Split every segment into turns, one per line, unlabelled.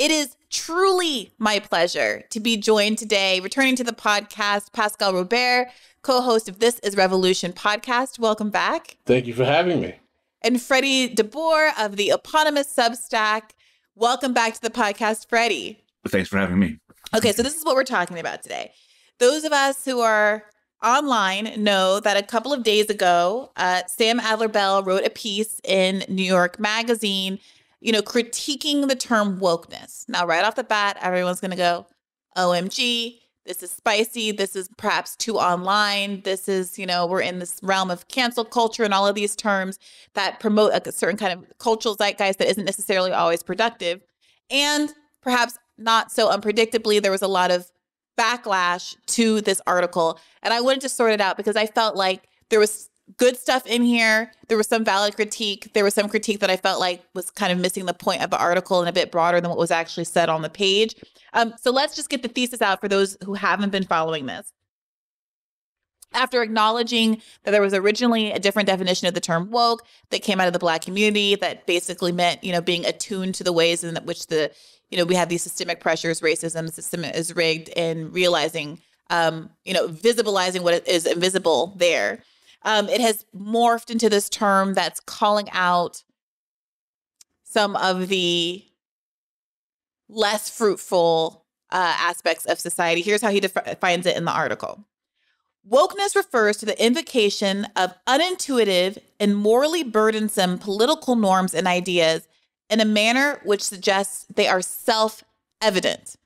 It is truly my pleasure to be joined today, returning to the podcast, Pascal Robert, co host of This is Revolution podcast. Welcome back.
Thank you for having me.
And Freddie DeBoer of the eponymous Substack. Welcome back to the podcast, Freddie.
Thanks for having me.
Okay, so this is what we're talking about today. Those of us who are online know that a couple of days ago, uh, Sam Adler Bell wrote a piece in New York Magazine you know, critiquing the term wokeness. Now, right off the bat, everyone's going to go, OMG, this is spicy. This is perhaps too online. This is, you know, we're in this realm of cancel culture and all of these terms that promote a certain kind of cultural zeitgeist that isn't necessarily always productive. And perhaps not so unpredictably, there was a lot of backlash to this article. And I wanted to sort it out because I felt like there was good stuff in here. There was some valid critique. There was some critique that I felt like was kind of missing the point of the article and a bit broader than what was actually said on the page. Um, so let's just get the thesis out for those who haven't been following this. After acknowledging that there was originally a different definition of the term woke that came out of the black community that basically meant, you know, being attuned to the ways in which the, you know, we have these systemic pressures, racism, the system is rigged, and realizing, um, you know, visibilizing what is invisible there um, it has morphed into this term that's calling out some of the less fruitful uh, aspects of society. Here's how he defines it in the article. Wokeness refers to the invocation of unintuitive and morally burdensome political norms and ideas in a manner which suggests they are self evident.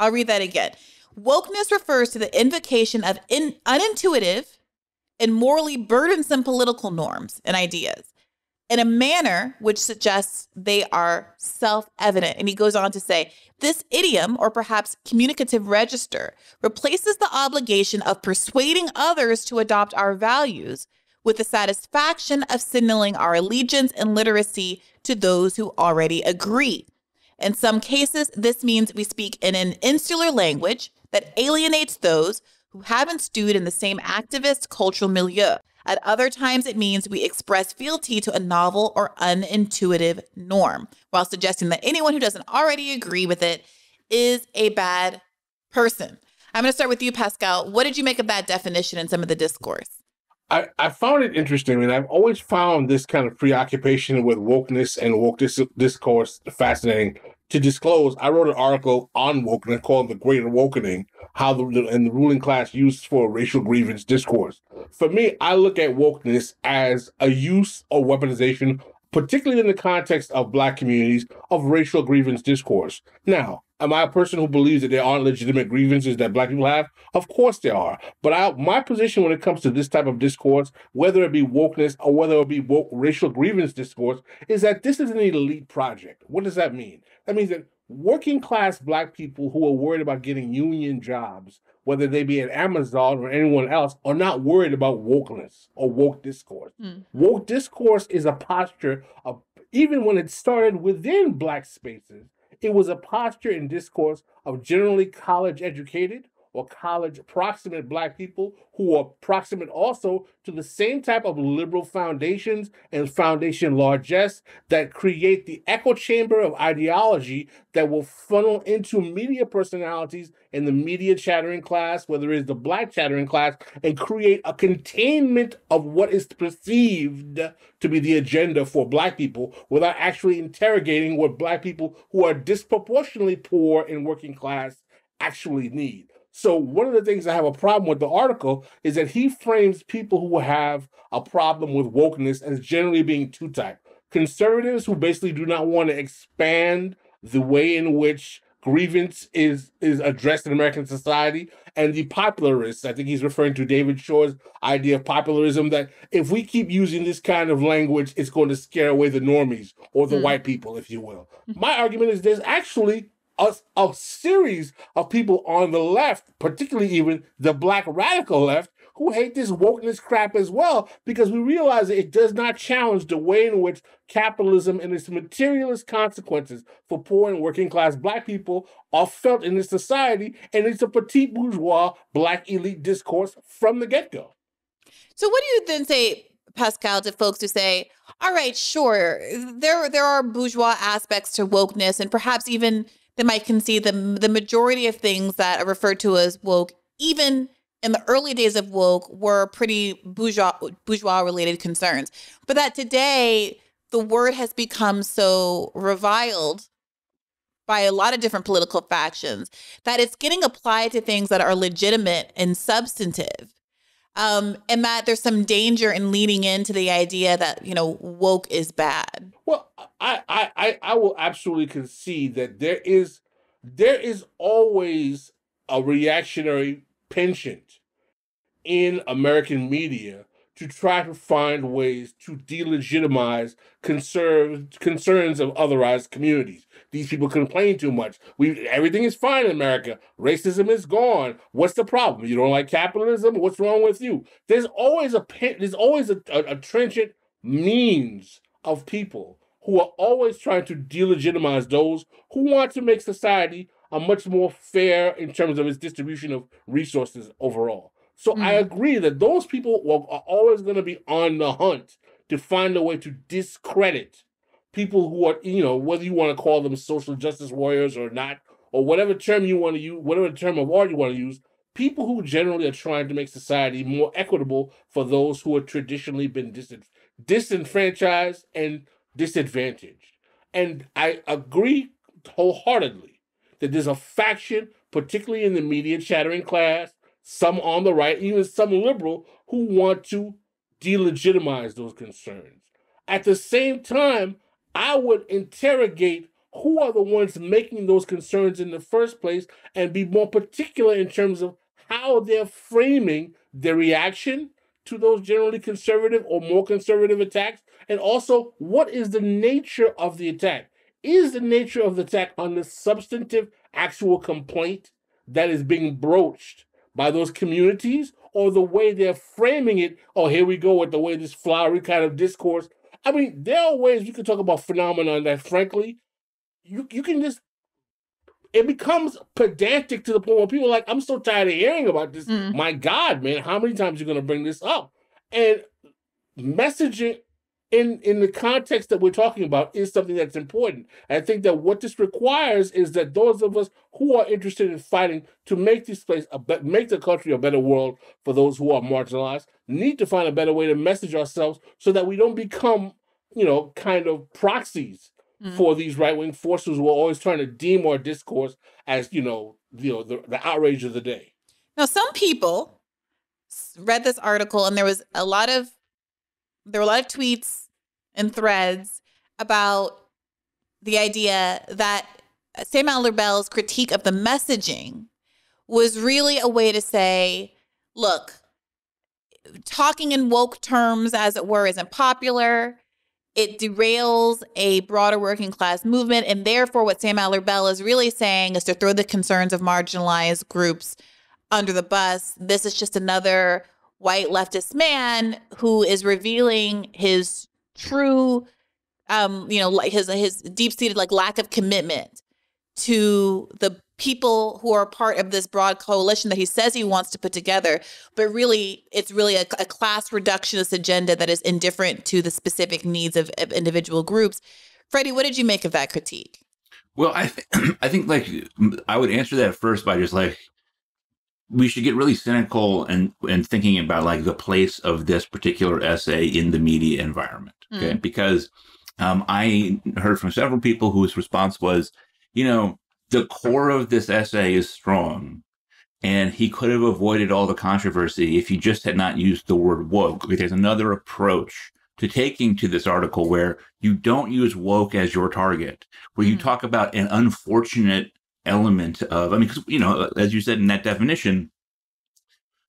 I'll read that again. Wokeness refers to the invocation of in- unintuitive and morally burdensome political norms and ideas in a manner which suggests they are self evident. And he goes on to say this idiom, or perhaps communicative register, replaces the obligation of persuading others to adopt our values with the satisfaction of signaling our allegiance and literacy to those who already agree. In some cases, this means we speak in an insular language that alienates those who haven't stewed in the same activist cultural milieu. At other times, it means we express fealty to a novel or unintuitive norm, while suggesting that anyone who doesn't already agree with it is a bad person. I'm going to start with you, Pascal. What did you make of that definition and some of the discourse?
I, I found it interesting, and I've always found this kind of preoccupation with wokeness and woke dis- discourse fascinating. To disclose, I wrote an article on wokeness called "The Great Awakening," how the and the ruling class used for racial grievance discourse. For me, I look at wokeness as a use or weaponization, particularly in the context of black communities, of racial grievance discourse. Now, am I a person who believes that there aren't legitimate grievances that black people have? Of course there are. But I, my position when it comes to this type of discourse, whether it be wokeness or whether it be woke racial grievance discourse, is that this is an elite project. What does that mean? That means that working class black people who are worried about getting union jobs, whether they be at Amazon or anyone else, are not worried about wokeness or woke discourse. Mm. Woke discourse is a posture of, even when it started within black spaces, it was a posture and discourse of generally college educated or college proximate black people who are proximate also to the same type of liberal foundations and foundation largesse that create the echo chamber of ideology that will funnel into media personalities and the media chattering class, whether it's the black chattering class, and create a containment of what is perceived to be the agenda for black people without actually interrogating what black people who are disproportionately poor and working class actually need. So one of the things I have a problem with the article is that he frames people who have a problem with wokeness as generally being two type. Conservatives who basically do not want to expand the way in which grievance is is addressed in American society, and the popularists. I think he's referring to David Shor's idea of popularism that if we keep using this kind of language, it's going to scare away the normies or the mm. white people, if you will. My argument is there's actually a, a series of people on the left, particularly even the black radical left, who hate this wokeness crap as well because we realize it does not challenge the way in which capitalism and its materialist consequences for poor and working class black people are felt in this society, and it's a petite bourgeois black elite discourse from the get go.
So, what do you then say Pascal, to folks who say, "All right, sure, there there are bourgeois aspects to wokeness, and perhaps even they might concede the the majority of things that are referred to as woke, even in the early days of woke, were pretty bourgeois bourgeois related concerns, but that today the word has become so reviled." By a lot of different political factions, that it's getting applied to things that are legitimate and substantive um, and that there's some danger in leaning into the idea that you know woke is bad.
Well, I I I will absolutely concede that there is there is always a reactionary penchant in American media to try to find ways to delegitimize concerns concerns of otherized communities. These people complain too much. We everything is fine in America. Racism is gone. What's the problem? You don't like capitalism? What's wrong with you? There's always a there's always a, a, a trenchant means of people who are always trying to delegitimize those who want to make society a much more fair in terms of its distribution of resources overall. So mm. I agree that those people are always going to be on the hunt to find a way to discredit people who are, you know, whether you want to call them social justice warriors or not, or whatever term you want to use, whatever term of art you want to use, people who generally are trying to make society more equitable for those who have traditionally been dis- disenfranchised and disadvantaged. And I agree wholeheartedly that there's a faction, particularly in the media chattering class, some on the right, even some liberal, who want to delegitimize those concerns. At the same time, I would interrogate who are the ones making those concerns in the first place and be more particular in terms of how they're framing their reaction to those generally conservative or more conservative attacks, and also what is the nature of the attack? Is the nature of the attack on the substantive actual complaint that is being broached by those communities, or the way they're framing it? Oh, here we go with the way this flowery kind of discourse I mean, there are ways you can talk about phenomenon that, frankly, you you can just it becomes pedantic to the point where people are like, I'm so tired of hearing about this. Mm. My God, man, how many times are you gonna bring this up? And messaging in in the context that we're talking about is something that's important. I think that what this requires is that those of us who are interested in fighting to make this place a be- make the country a better world for those who are marginalized need to find a better way to message ourselves so that we don't become, you know, kind of proxies mm-hmm. for these right wing forces who are always trying to deem our discourse as you know, you know, the, the outrage of the day.
Now, some people read this article and there was a lot of there were a lot of tweets and threads about the idea that Sam Adler Bell's critique of the messaging was really a way to say, look, talking in woke terms, as it were, isn't popular. It derails a broader working class movement. And therefore, what Sam Adler Bell is really saying is to throw the concerns of marginalized groups under the bus. This is just another white leftist man who is revealing his true um you know like his his deep-seated like lack of commitment to the people who are part of this broad coalition that he says he wants to put together. But really it's really a, a class reductionist agenda that is indifferent to the specific needs of, of individual groups. Freddie what did you make of that critique?
Well i th- i think like i would answer that first by just like we should get really cynical and and thinking about like the place of this particular essay in the media environment. Okay, mm. because um, I heard from several people whose response was, you know, the core of this essay is strong, and he could have avoided all the controversy if he just had not used the word woke. There's another approach to taking to this article where you don't use woke as your target, where you mm. talk about an unfortunate element of, I mean, because, you know, as you said in that definition,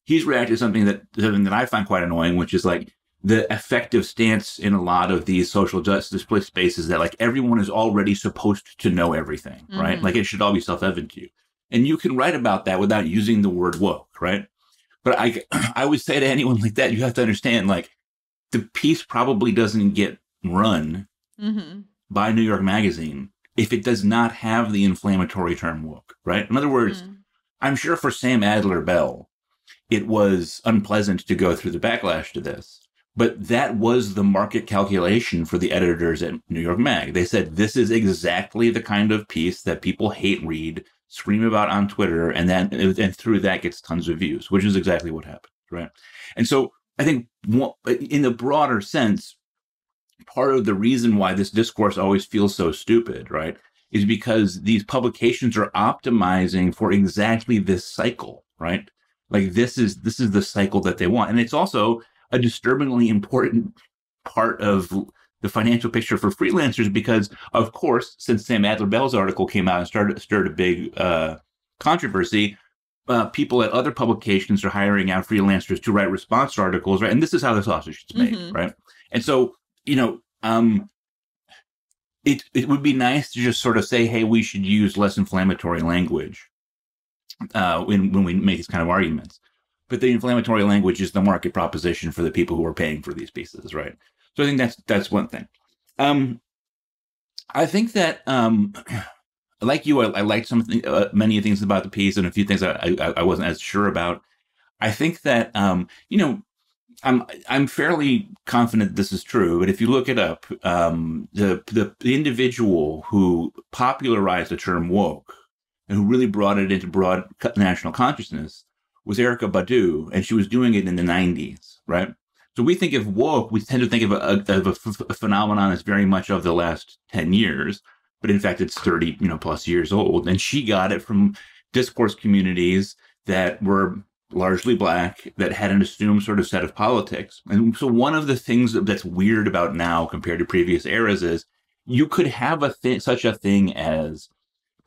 he's reacted to something that, something that I find quite annoying, which is like the effective stance in a lot of these social justice split spaces that like everyone is already supposed to know everything, mm-hmm. right? Like it should all be self evident to you. And you can write about that without using the word woke, right? But I, I would say to anyone like that, you have to understand like the piece probably doesn't get run mm-hmm. by New York Magazine if it does not have the inflammatory term woke, right? In other words, mm. I'm sure for Sam Adler Bell, it was unpleasant to go through the backlash to this. But that was the market calculation for the editors at New York Mag. They said this is exactly the kind of piece that people hate read, scream about on Twitter, and then and through that gets tons of views, which is exactly what happened, right? And so I think in the broader sense, part of the reason why this discourse always feels so stupid, right, is because these publications are optimizing for exactly this cycle, right? Like this is this is the cycle that they want, and it's also a disturbingly important part of the financial picture for freelancers because, of course, since Sam Adler Bell's article came out and started stirred a big uh, controversy, uh, people at other publications are hiring out freelancers to write response articles, right? And this is how the sausage is made, mm-hmm. right? And so, you know, um, it it would be nice to just sort of say, hey, we should use less inflammatory language uh, when when we make these kind of arguments. But the inflammatory language is the market proposition for the people who are paying for these pieces, right? So I think that's that's one thing. Um, I think that um, like you, I, I liked some uh, many things about the piece, and a few things I, I, I wasn't as sure about. I think that um, you know I'm I'm fairly confident this is true, but if you look it up, um, the, the, the individual who popularized the term woke and who really brought it into broad national consciousness was Erykah Badu, and she was doing it in the '90s, right? So we think of woke, we tend to think of a, of phenomenon that's very much of the last ten years, but in fact it's 30 you know plus years old, and she got it from discourse communities that were largely black that had an assumed sort of set of politics. And so one of the things that's weird about now compared to previous eras is you could have a th- such a thing as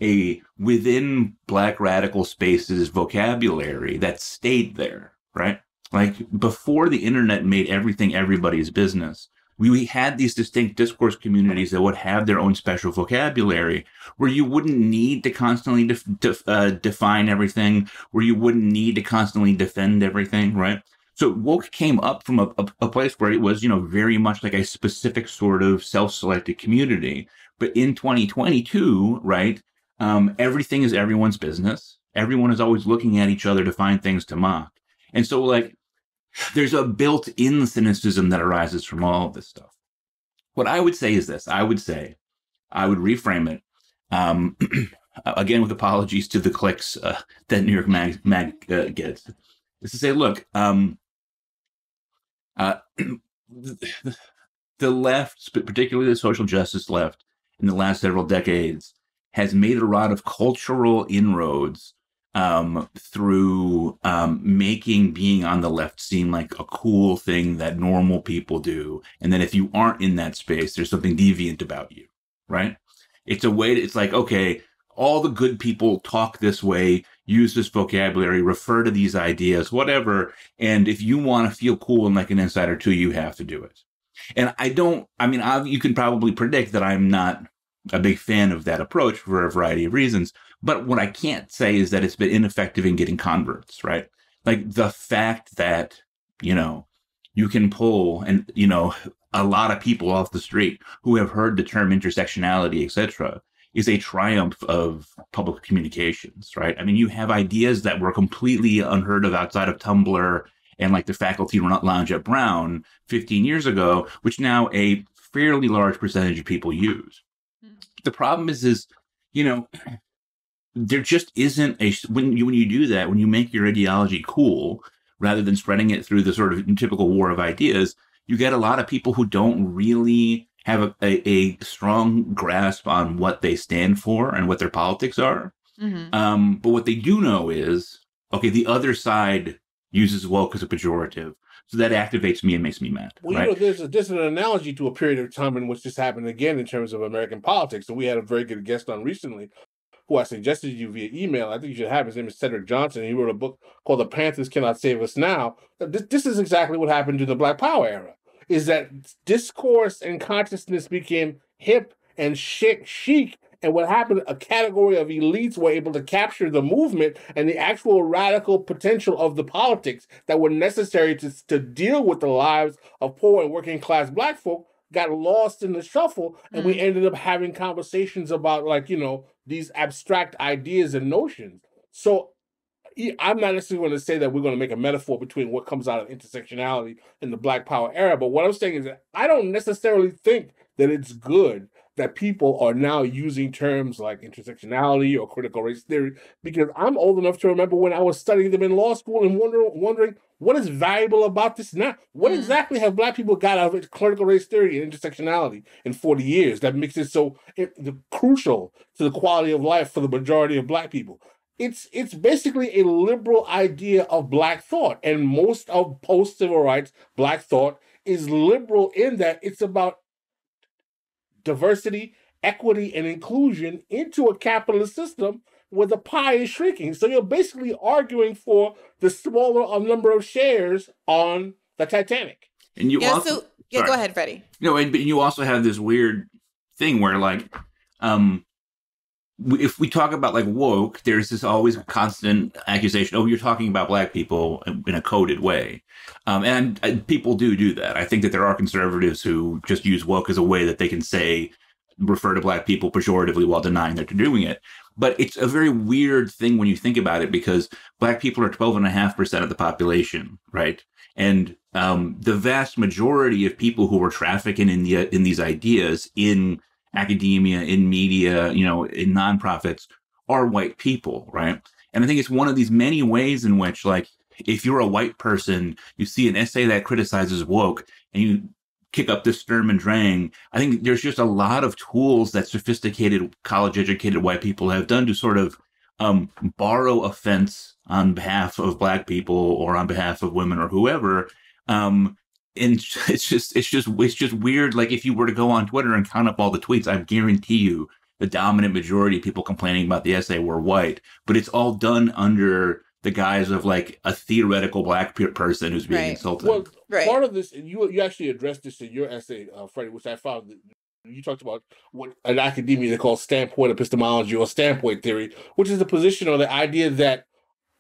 a within black radical spaces vocabulary that stayed there, right? Like before the internet made everything everybody's business, we, we had these distinct discourse communities that would have their own special vocabulary where you wouldn't need to constantly def, def, uh, define everything, where you wouldn't need to constantly defend everything, right? So woke came up from a, a, a place where it was, you know, very much like a specific sort of self-selected community. But in 2022, right, um, everything is everyone's business. Everyone is always looking at each other to find things to mock. And so, like, there's a built-in cynicism that arises from all of this stuff. What I would say is this: I would say, I would reframe it. Um, again, with apologies to the clicks uh, that New York Mag, Mag uh, gets, is to say, look, um, uh, the left, particularly the social justice left, in the last several decades, has made a lot of cultural inroads um, through um, making being on the left seem like a cool thing that normal people do. And then if you aren't in that space, there's something deviant about you, right? It's a way, to, it's like, okay, all the good people talk this way, use this vocabulary, refer to these ideas, whatever. And if you want to feel cool and like an insider too, you have to do it. And I don't, I mean, I've, you can probably predict that I'm not a big fan of that approach for a variety of reasons. But what I can't say is that it's been ineffective in getting converts, right? Like the fact that, you know, you can pull and, you know, a lot of people off the street who have heard the term intersectionality, etc., is a triumph of public communications, right? I mean, you have ideas that were completely unheard of outside of Tumblr and like the faculty lounge at Brown 15 years ago, which now a fairly large percentage of people use. Hmm. The problem is, is you know, there just isn't a when you when you do that when you make your ideology cool rather than spreading it through the sort of typical war of ideas you get a lot of people who don't really have a, a, a strong grasp on what they stand for and what their politics are mm-hmm. um, but what they do know is okay the other side uses woke as a pejorative so that activates me and makes me mad.
Well,
right?
you know, there's a, there's an analogy to a period of time in which this happened again in terms of American politics. And we had a very good guest on recently who I suggested you via email. I think you should have his name is Cedric Johnson. He wrote a book called The Panthers Cannot Save Us Now. This, this is exactly what happened to the Black Power era, is that discourse and consciousness became hip and chic, chic and what happened, a category of elites were able to capture the movement and the actual radical potential of the politics that were necessary to, to deal with the lives of poor and working class black folk got lost in the shuffle. And mm. we ended up having conversations about, like, you know, these abstract ideas and notions. So I'm not necessarily going to say that we're going to make a metaphor between what comes out of intersectionality and the Black Power era, but what I'm saying is that I don't necessarily think that it's good that people are now using terms like intersectionality or critical race theory because I'm old enough to remember when I was studying them in law school and wondering wondering what is valuable about this now. What mm. exactly have black people got out of critical race theory and intersectionality in 40 years that makes it so it, the, crucial to the quality of life for the majority of black people? It's it's basically a liberal idea of black thought, and most of post civil rights black thought is liberal in that it's about diversity, equity, and inclusion into a capitalist system where the pie is shrinking. So you're basically arguing for the smaller number of shares on the Titanic.
And you
yeah,
also,
so yeah, sorry. go ahead, Freddie.
No, and but you also have this weird thing where like, um, if we talk about like woke, there's this always constant accusation. Oh, you're talking about black people in a coded way, um, and, and people do do that. I think that there are conservatives who just use woke as a way that they can say refer to black people pejoratively while denying that they're doing it. But it's a very weird thing when you think about it because black people are 12.5% of the population, right? And um, the vast majority of people who were trafficking in the in these ideas in academia, in media, you know, in nonprofits are white people, right? And I think it's one of these many ways in which, like, if you're a white person, you see an essay that criticizes woke and you kick up this Sturm and Drang, I think there's just a lot of tools that sophisticated college educated white people have done to sort of um, borrow offense on behalf of black people or on behalf of women or whoever um, and it's just it's just it's just weird. Like if you were to go on Twitter and count up all the tweets, I guarantee you the dominant majority of people complaining about the essay were white, but it's all done under the guise of like a theoretical black person who's being right. insulted.
Well, right. part of this, you you actually addressed this in your essay, uh, Freddie, which I found. You talked about what an academia they call standpoint epistemology or standpoint theory, which is the position or the idea that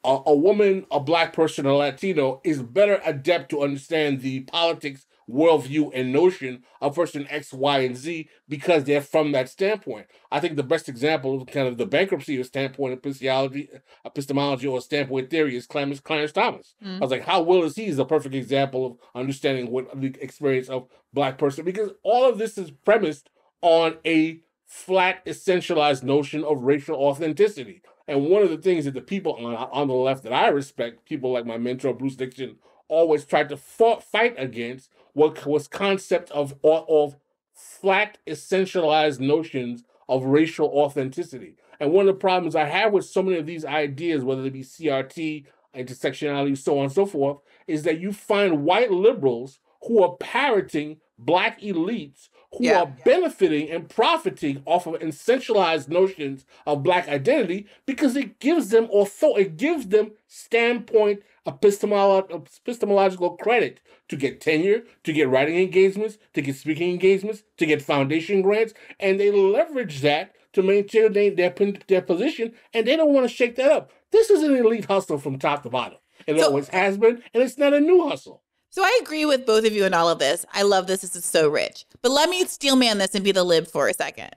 a, a woman, a black person, a Latino is better adept to understand the politics, worldview, and notion of person X, Y, and Z because they're from that standpoint. I think the best example of kind of the bankruptcy of standpoint epistemology, epistemology or standpoint theory is Clarence, Clarence Thomas. Mm. I was like, how well is he is a perfect example of understanding what the experience of black person because all of this is premised on a flat, essentialized notion of racial authenticity. And one of the things that the people on, on the left that I respect, people like my mentor Bruce Dixon, always tried to fought, fight against what was concept of of flat, essentialized notions of racial authenticity. And one of the problems I have with so many of these ideas, whether it be CRT, intersectionality, so on and so forth, is that you find white liberals who are parroting black elites who yeah. are benefiting and profiting off of essentialized notions of black identity because it gives them authority, it gives them standpoint epistemolo- epistemological credit to get tenure, to get writing engagements, to get speaking engagements, to get foundation grants, and they leverage that to maintain their, their position, and they don't want to shake that up. This is an elite hustle from top to bottom. It so, always has been, and it's not a new hustle.
So I agree with both of you in all of this. I love this. This is so rich. But let me steelman this and be the lib for a second.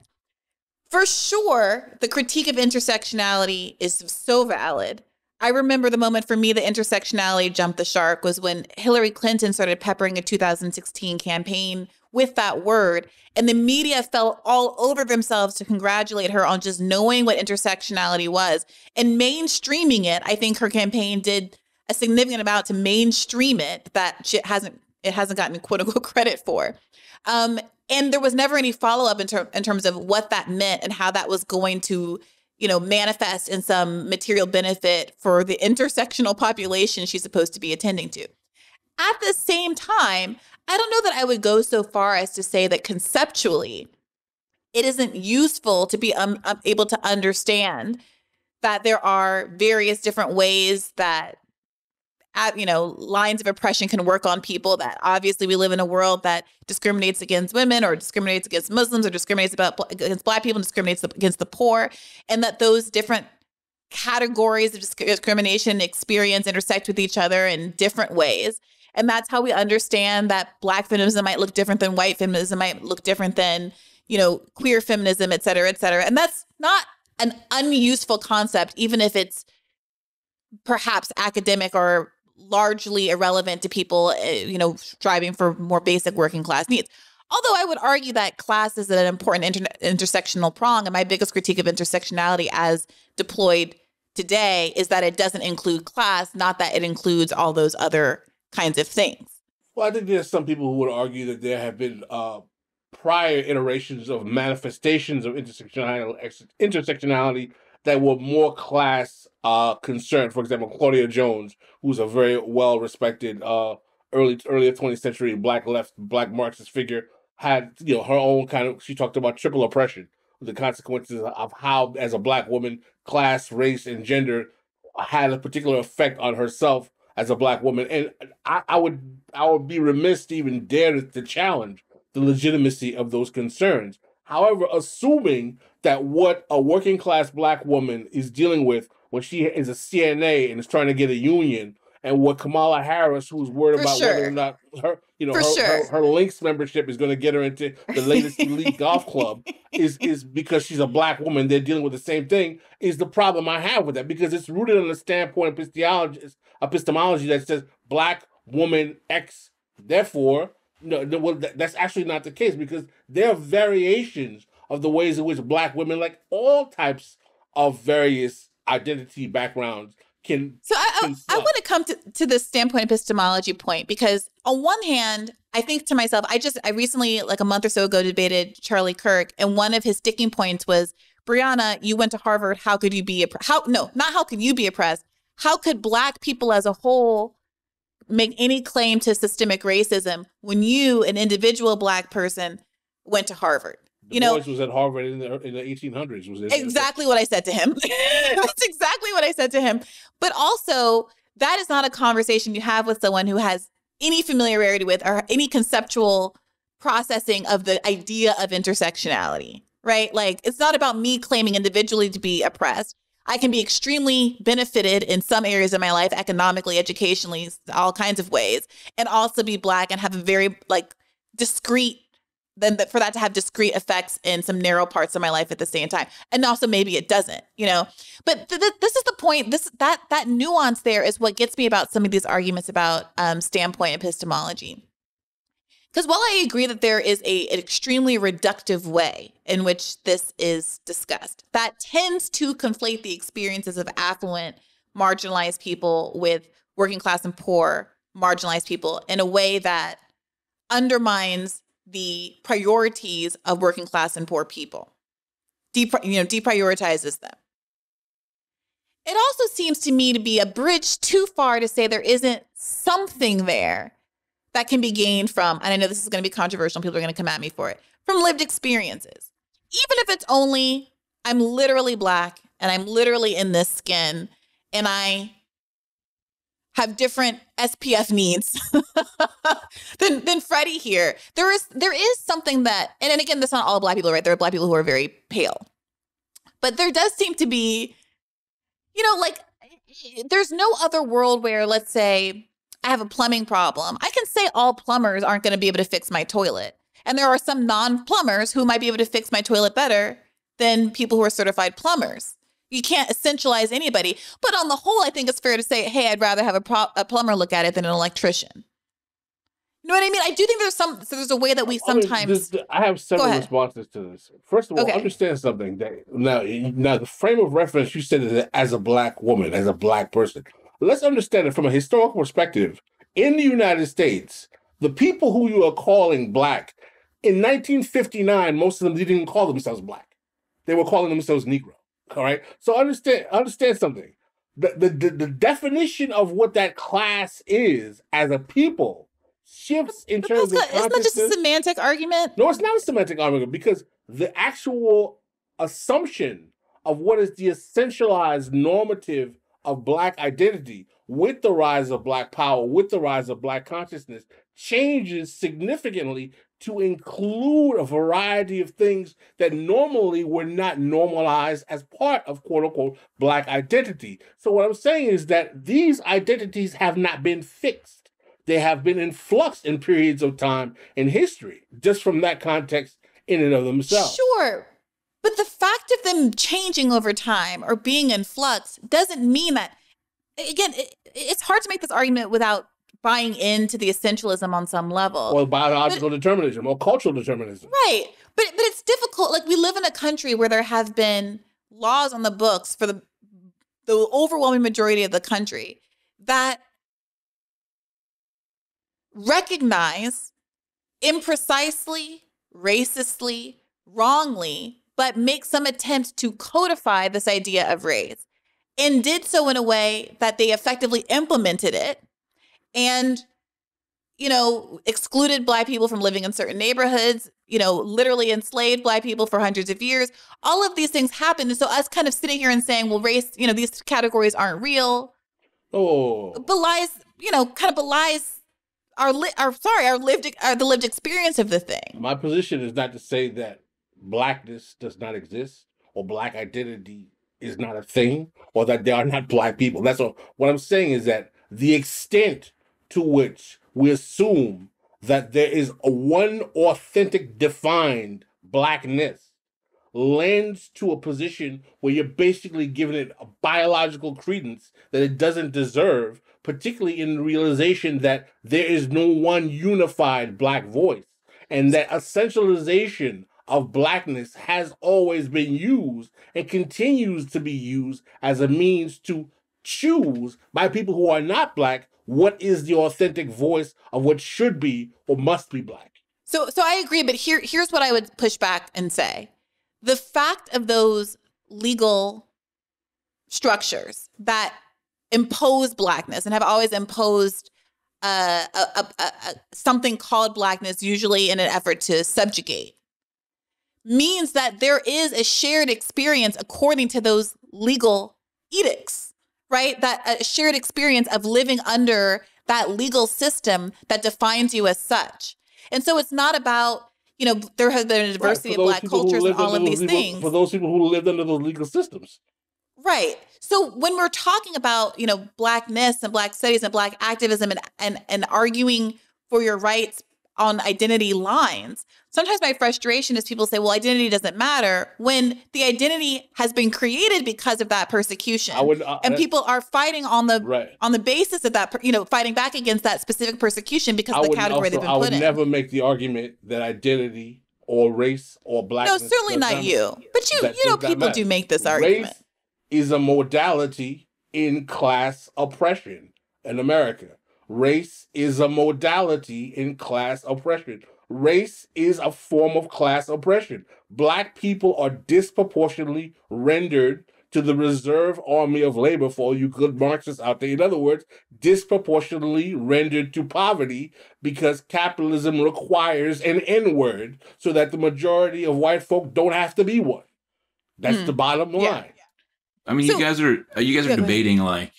For sure, the critique of intersectionality is so valid. I remember the moment for me the intersectionality jumped the shark was when Hillary Clinton started peppering a 2016 campaign with that word. And the media fell all over themselves to congratulate her on just knowing what intersectionality was and mainstreaming it. I think her campaign did a significant amount to mainstream it that shit hasn't it hasn't gotten quote unquote credit for. Um, and there was never any follow up in, ter- in terms of what that meant and how that was going to, you know, manifest in some material benefit for the intersectional population she's supposed to be attending to. At the same time, I don't know that I would go so far as to say that conceptually it isn't useful to be um, able to understand that there are various different ways that you know lines of oppression can work on people that obviously we live in a world that discriminates against women or discriminates against muslims or discriminates about against black people and discriminates against the poor and that those different categories of discrimination experience intersect with each other in different ways. And that's how we understand that black feminism might look different than white feminism might look different than you know queer feminism et cetera et cetera. And that's not an unuseful concept even if it's perhaps academic or largely irrelevant to people, eh, you know, striving for more basic working class needs. Although I would argue that class is an important inter- intersectional prong, and my biggest critique of intersectionality as deployed today is that it doesn't include class, not that it includes all those other kinds of things.
Well, I think there's some people who would argue that there have been uh, prior iterations of manifestations of intersectionality, intersectionality that were more class uh, concerned. For example, Claudia Jones, who's a very well respected uh, early earlier 20th century black left black Marxist figure, had you know her own kind of. She talked about triple oppression, the consequences of how, as a black woman, class, race, and gender had a particular effect on herself as a black woman. And I, I would I would be remiss to even dare to, to challenge the legitimacy of those concerns. However, assuming that what a working class black woman is dealing with when she is a CNA and is trying to get a union, and what Kamala Harris, who's worried For about sure. whether or not her, you know, her, sure. her, her, Links membership is going to get her into the latest elite golf club, is is because she's a black woman. They're dealing with the same thing. Is the problem I have with that because it's rooted on the standpoint epistemology, epistemology that says black woman X. Therefore, no, no well, that's actually not the case because there are variations of the ways in which black women, like all types of various identity backgrounds, can.
So I, I, I want to come to, to this standpoint epistemology point because on one hand, I think to myself, I just I recently, like a month or so ago, debated Charlie Kirk, and one of his sticking points was, Briahna, you went to Harvard. How could you be a how? No, not how could you be oppressed. How could Black people as a whole make any claim to systemic racism when you, an individual Black person, went to Harvard?
Du you know, was at Harvard in the, in the 1800s. Was
it, exactly what I said to him. That's exactly what I said to him. But also, that is not a conversation you have with someone who has any familiarity with or any conceptual processing of the idea of intersectionality, right? Like, it's not about me claiming individually to be oppressed. I can be extremely benefited in some areas of my life, economically, educationally, all kinds of ways, and also be Black and have a very like discrete then for that to have discrete effects in some narrow parts of my life at the same time. And also maybe it doesn't you know? But th- th- this is the point this that that nuance there is what gets me about some of these arguments about um, standpoint epistemology because while i agree that there is a, an extremely reductive way in which this is discussed that tends to conflate the experiences of affluent marginalized people with working class and poor marginalized people in a way that undermines the priorities of working class and poor people. De- you know, deprioritizes them. It also seems to me to be a bridge too far to say there isn't something there that can be gained from, and I know this is going to be controversial, people are going to come at me for it, from lived experiences. Even if it's only, I'm literally black and I'm literally in this skin and I have different SPF needs than than Freddie here. There is there is something that, and, and again, that's not all black people, right? There are black people who are very pale, but there does seem to be, you know, like there's no other world where, let's say, I have a plumbing problem. I can say all plumbers aren't going to be able to fix my toilet, and there are some non plumbers who might be able to fix my toilet better than people who are certified plumbers you can't essentialize anybody. But on the whole, I think it's fair to say, hey, I'd rather have a, pro- a plumber look at it than an electrician. You know what I mean? I do think there's some so there's a way that we sometimes.
I, mean, I have several responses to this. First of all, okay. understand something. That now, now the frame of reference you said is as a black woman, as a black person. Let's understand it from a historical perspective. In the United States, the people who you are calling black in 1959, most of them didn't even call themselves black. They were calling themselves Negro. All right. So understand understand something. The, the, the, the definition of what that class is as a people shifts in terms of
isn't that just a semantic argument?
No, it's not a semantic argument because the actual assumption of what is the essentialized normative of black identity with the rise of black power, with the rise of black consciousness, changes significantly to include a variety of things that normally were not normalized as part of quote unquote black identity. So, what I'm saying is that these identities have not been fixed, they have been in flux in periods of time in history, just from that context in and of themselves.
Sure. But the fact of them changing over time or being in flux doesn't mean that again, it, it's hard to make this argument without buying into the essentialism on some level.
Or biological determinism or cultural determinism.
Right. But but it's difficult. Like we live in a country where there have been laws on the books for the the overwhelming majority of the country that recognize imprecisely, racistly, wrongly, but make some attempt to codify this idea of race and did so in a way that they effectively implemented it and you know excluded black people from living in certain neighborhoods you know literally enslaved black people for hundreds of years. All of these things happened. And so us kind of sitting here and saying well race you know these categories aren't real
oh.
belies you know kind of belies our li- our sorry our lived our, the lived experience of the thing.
My position is not to say that blackness does not exist or black identity is not a thing or that there are not black people. That's what i'm saying is that the extent to which we assume that there is a one authentic defined blackness lends to a position where you're basically giving it a biological credence that it doesn't deserve, particularly in the realization that there is no one unified black voice and that essentialization of blackness has always been used and continues to be used as a means to choose by people who are not black what is the authentic voice of what should be or must be black.
So so I agree, but here here's what I would push back and say. The fact of those legal structures that impose blackness and have always imposed uh, a, a, a, something called blackness, usually in an effort to subjugate, means that there is a shared experience according to those legal edicts right? That a shared experience of living under that legal system that defines you as such. And so it's not about, you know, there has been a diversity right, of black cultures and all of these
legal,
things.
For those people who lived under those legal systems.
Right. So when we're talking about, you know, blackness and black studies and black activism and and, and arguing for your rights on identity lines. Sometimes my frustration is people say, well, identity doesn't matter when the identity has been created because of that persecution. Would, uh, and people are fighting on the right. on the basis of that, you know, fighting back against that specific persecution because I of the category also, they've been I
put
in. I
would never make the argument that identity or race or blackness.
No, certainly not you. But you, you know, people do make this argument. Race
is a modality in class oppression in America. Race is a modality in class oppression. Race is a form of class oppression. Black people are disproportionately rendered to the reserve army of labor for all you good Marxists out there. In other words, disproportionately rendered to poverty because capitalism requires an N word so that the majority of white folk don't have to be one. That's mm. the bottom line. Yeah.
I mean, so, you guys are you guys are debating like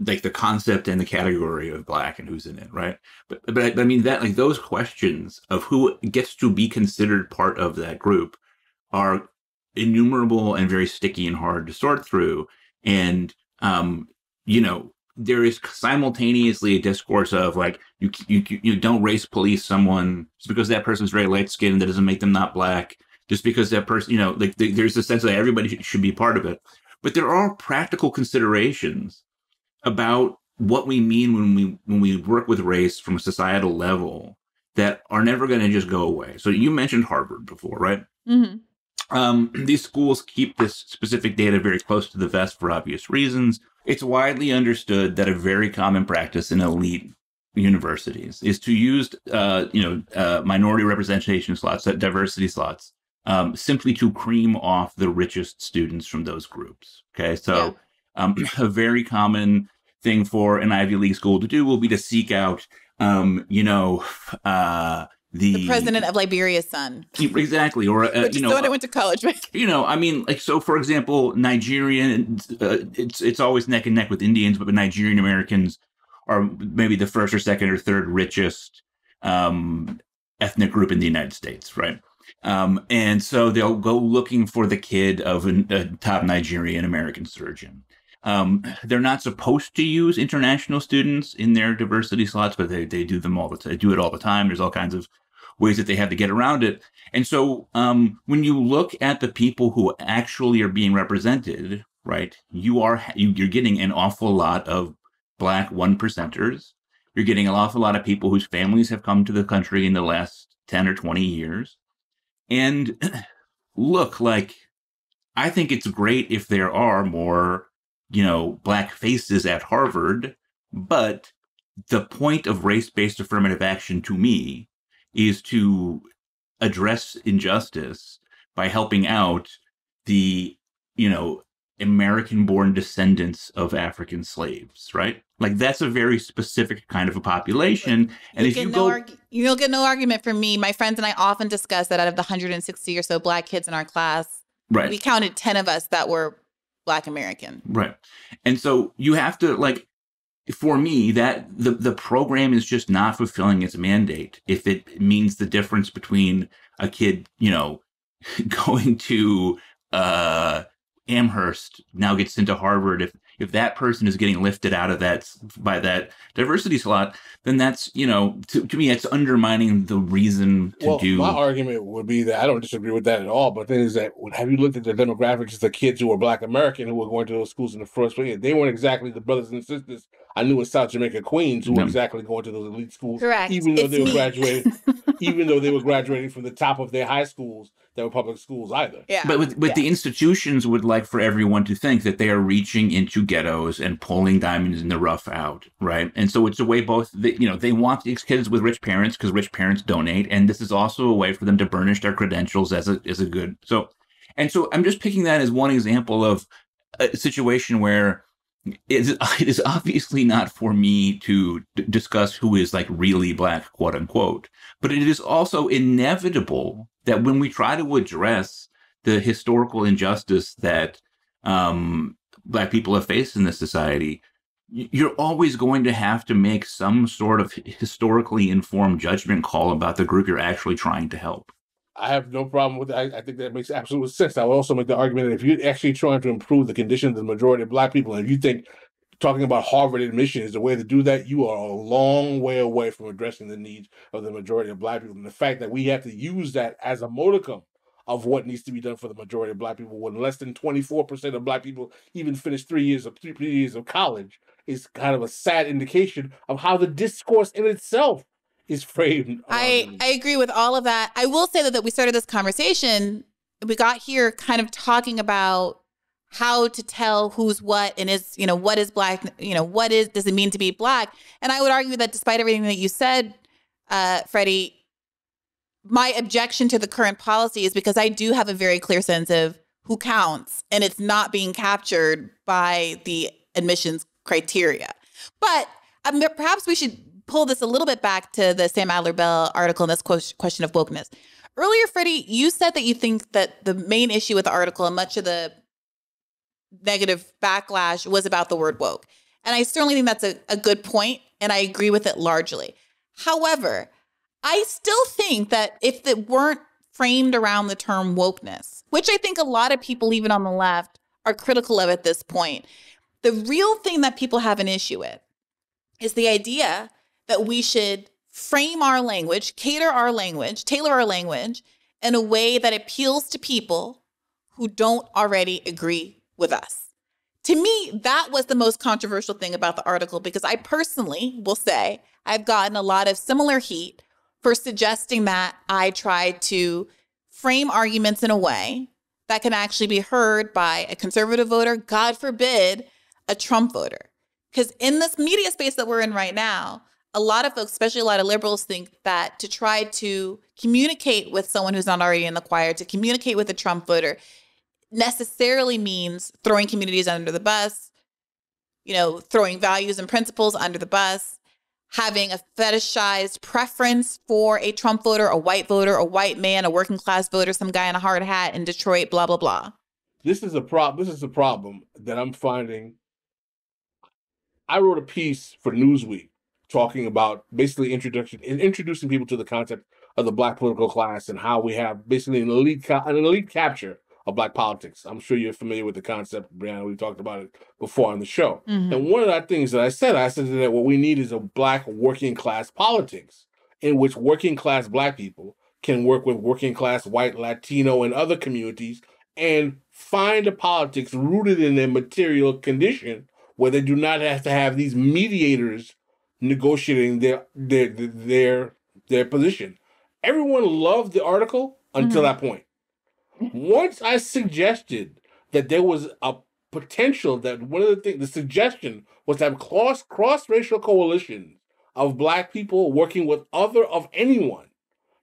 like the concept and the category of black and who's in it, right? But but I, I mean that like those questions of who gets to be considered part of that group are innumerable and very sticky and hard to sort through. And um, you know, there is simultaneously a discourse of like you you you don't race police someone just because that person's very light skinned that doesn't make them not black. Just because that person, you know, like there's a sense that everybody should be part of it. But there are practical considerations about what we mean when we when we work with race from a societal level that are never going to just go away. So you mentioned Harvard before, right? Mm-hmm. Um, these schools keep this specific data very close to the vest for obvious reasons. It's widely understood that a very common practice in elite universities is to use, uh, you know, uh, minority representation slots, diversity slots, um, simply to cream off the richest students from those groups. Okay, so yeah. um, a very common thing for an Ivy League school to do will be to seek out, um, you know, uh, the,
the, president of Liberia's son.
Exactly, or uh, you know,
I went to college with.
You know, I mean, like so. For example, Nigerian, uh, it's it's always neck and neck with Indians, but Nigerian Americans are maybe the first or second or third richest um, ethnic group in the United States, right? Um, and so they'll go looking for the kid of a, a top Nigerian American surgeon. Um, they're not supposed to use international students in their diversity slots, but they, they do them all the time. Do it all the time. There's all kinds of ways that they have to get around it. And so um, when you look at the people who actually are being represented, right? You are you, you're getting an awful lot of black one percenters. You're getting an awful lot of people whose families have come to the country in the last 10 or 20 years. And look, like, I think it's great if there are more, you know, black faces at Harvard, but the point of race based affirmative action to me is to address injustice by helping out the, you know, American born descendants of African slaves, right? Like that's a very specific kind of a population. And
you
if you
no
go,
argu- you'll get no argument from me. My friends and I often discuss that out of the 160 or so black kids in our class,
right,
we counted 10 of us that were black American.
right. And so you have to like, for me, that the, the program is just not fulfilling its mandate. If it means the difference between a kid, you know, going to, uh, Amherst now gets into Harvard, if if that person is getting lifted out of that by that diversity slot, then that's you know to, to me it's undermining the reason to
well,
do.
my argument would be that I don't disagree with that at all. But the thing is that have you looked at the demographics of the kids who were Black American who were going to those schools in the first place? They weren't exactly the brothers and sisters I knew in South Jamaica, Queens, who were exactly going to those elite schools,
Correct.
even though
It's
they were
me.
graduating, even though they were graduating from the top of their high schools that were public schools either.
Yeah.
But with, with
yeah.
the institutions would like for everyone to think that they are reaching into ghettos and pulling diamonds in the rough out, right? And so it's a way both, that, you know, they want these kids with rich parents because rich parents donate, and this is also a way for them to burnish their credentials as a as a good. So, and so I'm just picking that as one example of a situation where it is, it is obviously not for me to discuss who is like really black, quote unquote, but it is also inevitable that when we try to address the historical injustice that um, black people have faced in this society, you're always going to have to make some sort of historically informed judgment call about the group you're actually trying to help.
I have no problem with that. I, I think that makes absolute sense. I would also make the argument that if you're actually trying to improve the conditions of the majority of black people, and if you think talking about Harvard admission is the way to do that, you are a long way away from addressing the needs of the majority of black people. And the fact that we have to use that as a modicum of what needs to be done for the majority of black people when less than 24% of black people even finish three years of three, three years of college is kind of a sad indication of how the discourse in itself is framed.
I, I agree with all of that. I will say that, that we started this conversation. We got here kind of talking about how to tell who's what and is, you know, what is black, you know, what is does it mean to be black? And I would argue that despite everything that you said, uh, Freddie, my objection to the current policy is because I do have a very clear sense of who counts and it's not being captured by the admissions criteria. But um, perhaps we should pull this a little bit back to the Sam Adler Bell article and this question of wokeness. Earlier, Freddie, you said that you think that the main issue with the article and much of the negative backlash was about the word woke. And I certainly think that's a, a good point, and I agree with it largely. However, I still think that if it weren't framed around the term wokeness, which I think a lot of people, even on the left, are critical of at this point, the real thing that people have an issue with is the idea that we should frame our language, cater our language, tailor our language in a way that appeals to people who don't already agree with us. To me, that was the most controversial thing about the article because I personally will say I've gotten a lot of similar heat for suggesting that I try to frame arguments in a way that can actually be heard by a conservative voter, God forbid, a Trump voter. Because in this media space that we're in right now, a lot of folks, especially a lot of liberals, think that to try to communicate with someone who's not already in the choir, to communicate with a Trump voter, necessarily means throwing communities under the bus, you know, throwing values and principles under the bus, having a fetishized preference for a Trump voter, a white voter, a white man, a working class voter, some guy in a hard hat in Detroit, blah, blah, blah.
this is a problem. This is a problem that I'm finding. I wrote a piece for Newsweek talking about basically introduction introducing people to the concept of the black political class and how we have basically an elite an elite capture of black politics. I'm sure you're familiar with the concept, Briahna. We talked about it before on the show. Mm-hmm. And one of the things that I said, I said that what we need is a black working class politics in which working class black people can work with working class white, Latino, and other communities and find a politics rooted in their material condition where they do not have to have these mediators negotiating their their their their position. Everyone loved the article until
Mhm.
that point. Once I suggested that there was a potential that one of the things the suggestion was to have cross cross racial coalitions of black people working with other of anyone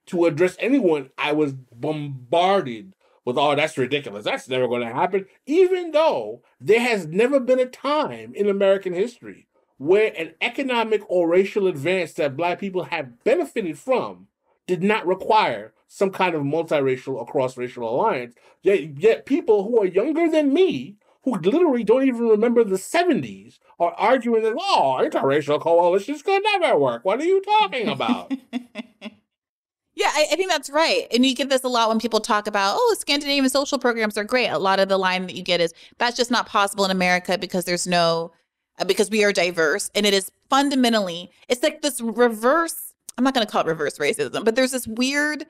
to address anyone, I was bombarded with, oh, that's ridiculous. That's never going to happen. Even though there has never been a time in American history where an economic or racial advance that black people have benefited from did not require some kind of multiracial or cross-racial alliance. Yet, yet people who are younger than me, who literally don't even remember the 70s, are arguing that, oh, interracial coalitions could never work. What are you talking about?
Yeah, I, I think that's right. And you get this a lot when people talk about, oh, Scandinavian social programs are great. A lot of the line that you get is that's just not possible in America because there's no, because we are diverse. And it is fundamentally, it's like this reverse, I'm not going to call it reverse racism, but there's this weird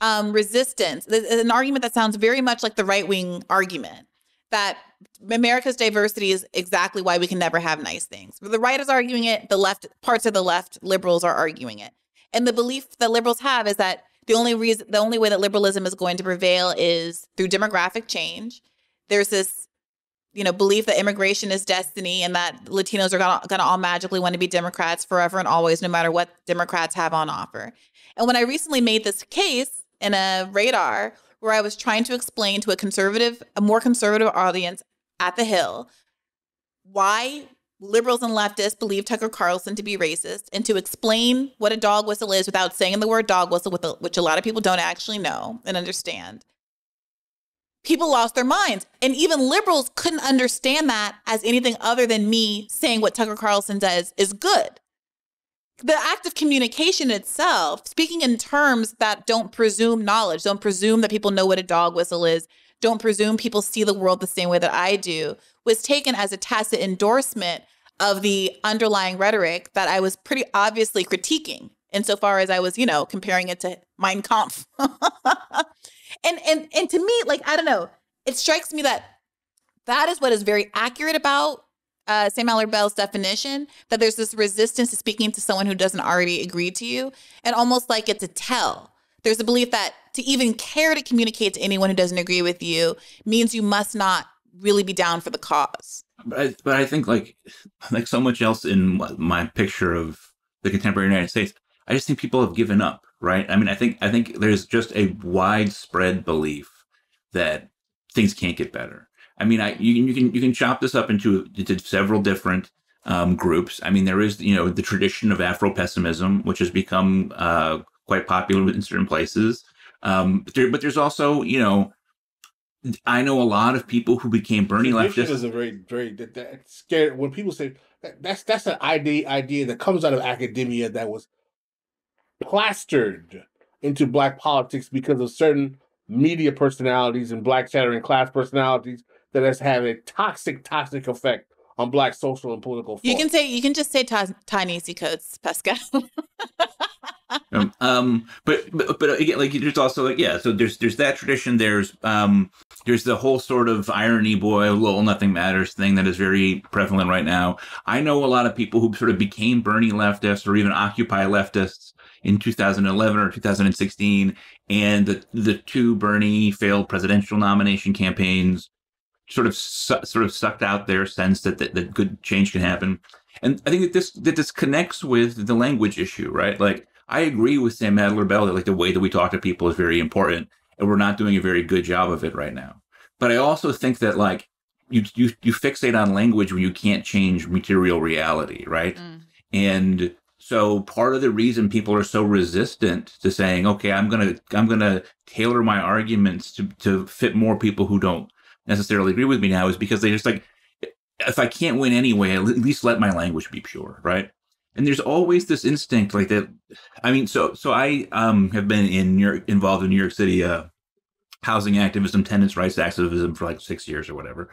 um, resistance, an argument that sounds very much like the right wing argument that America's diversity is exactly why we can never have nice things. The right is arguing it, the left, parts of the left, liberals are arguing it. And the belief that liberals have is that the only reason, the only way that liberalism is going to prevail is through demographic change. There's this, you know, belief that immigration is destiny and that Latinos are gonna, gonna all magically want to be Democrats forever and always, no matter what Democrats have on offer. And when I recently made this case in a radar where I was trying to explain to a conservative, a more conservative audience at the Hill, why liberals and leftists believe Tucker Carlson to be racist and to explain what a dog whistle is without saying the word dog whistle, which a lot of people don't actually know and understand. People lost their minds. And even liberals couldn't understand that as anything other than me saying what Tucker Carlson does is good. The act of communication itself, speaking in terms that don't presume knowledge, don't presume that people know what a dog whistle is, don't presume people see the world the same way that I do, was taken as a tacit endorsement of the underlying rhetoric that I was pretty obviously critiquing insofar as I was, you know, comparing it to Mein Kampf. and and and to me, like, I don't know, it strikes me that that is what is very accurate about uh, Sam Adler Bell's definition that there's this resistance to speaking to someone who doesn't already agree to you, and almost like it's a tell. There's a belief that to even care to communicate to anyone who doesn't agree with you means you must not really be down for the cause.
But I, but I think like like so much else in my picture of the contemporary United States, I just think people have given up. Right? I mean, I think I think there's just a widespread belief that things can't get better. I mean, I you, can you can you can chop this up into into several different um, groups. I mean, there is you know the tradition of Afro pessimism, which has become uh, quite popular in certain places. Um, but, there, but there's also you know I know a lot of people who became Bernie leftists.
is a very, very that, that scared when people say that, that's that's an idea idea that comes out of academia that was plastered into black politics because of certain media personalities and black chattering class personalities that has had a toxic, toxic effect on black social and political.
You can say you can just say ta- Ta-Nehisi Coates, Pascal.
um, um, but, but but again, like there's also like yeah, so there's there's that tradition. There's um there's the whole sort of irony boy, little nothing matters thing that is very prevalent right now. I know a lot of people who sort of became Bernie leftists or even Occupy leftists in 2011 or 2016, and the the two Bernie failed presidential nomination campaigns sort of su- sort of sucked out their sense that, that that good change can happen. And I think that this that this connects with the language issue, right? Like I agree with Sam Adler Bell that like the way that we talk to people is very important, and we're not doing a very good job of it right now. But I also think that like you you you fixate on language when you can't change material reality, right?
Mm.
And so part of the reason people are so resistant to saying, okay, I'm gonna I'm gonna tailor my arguments to to fit more people who don't necessarily agree with me now is because they just like if I can't win anyway, at least let my language be pure, right? And there's always this instinct like that. I mean, so so I um have been in New York, involved in New York City uh housing activism, tenants' rights activism for like six years or whatever.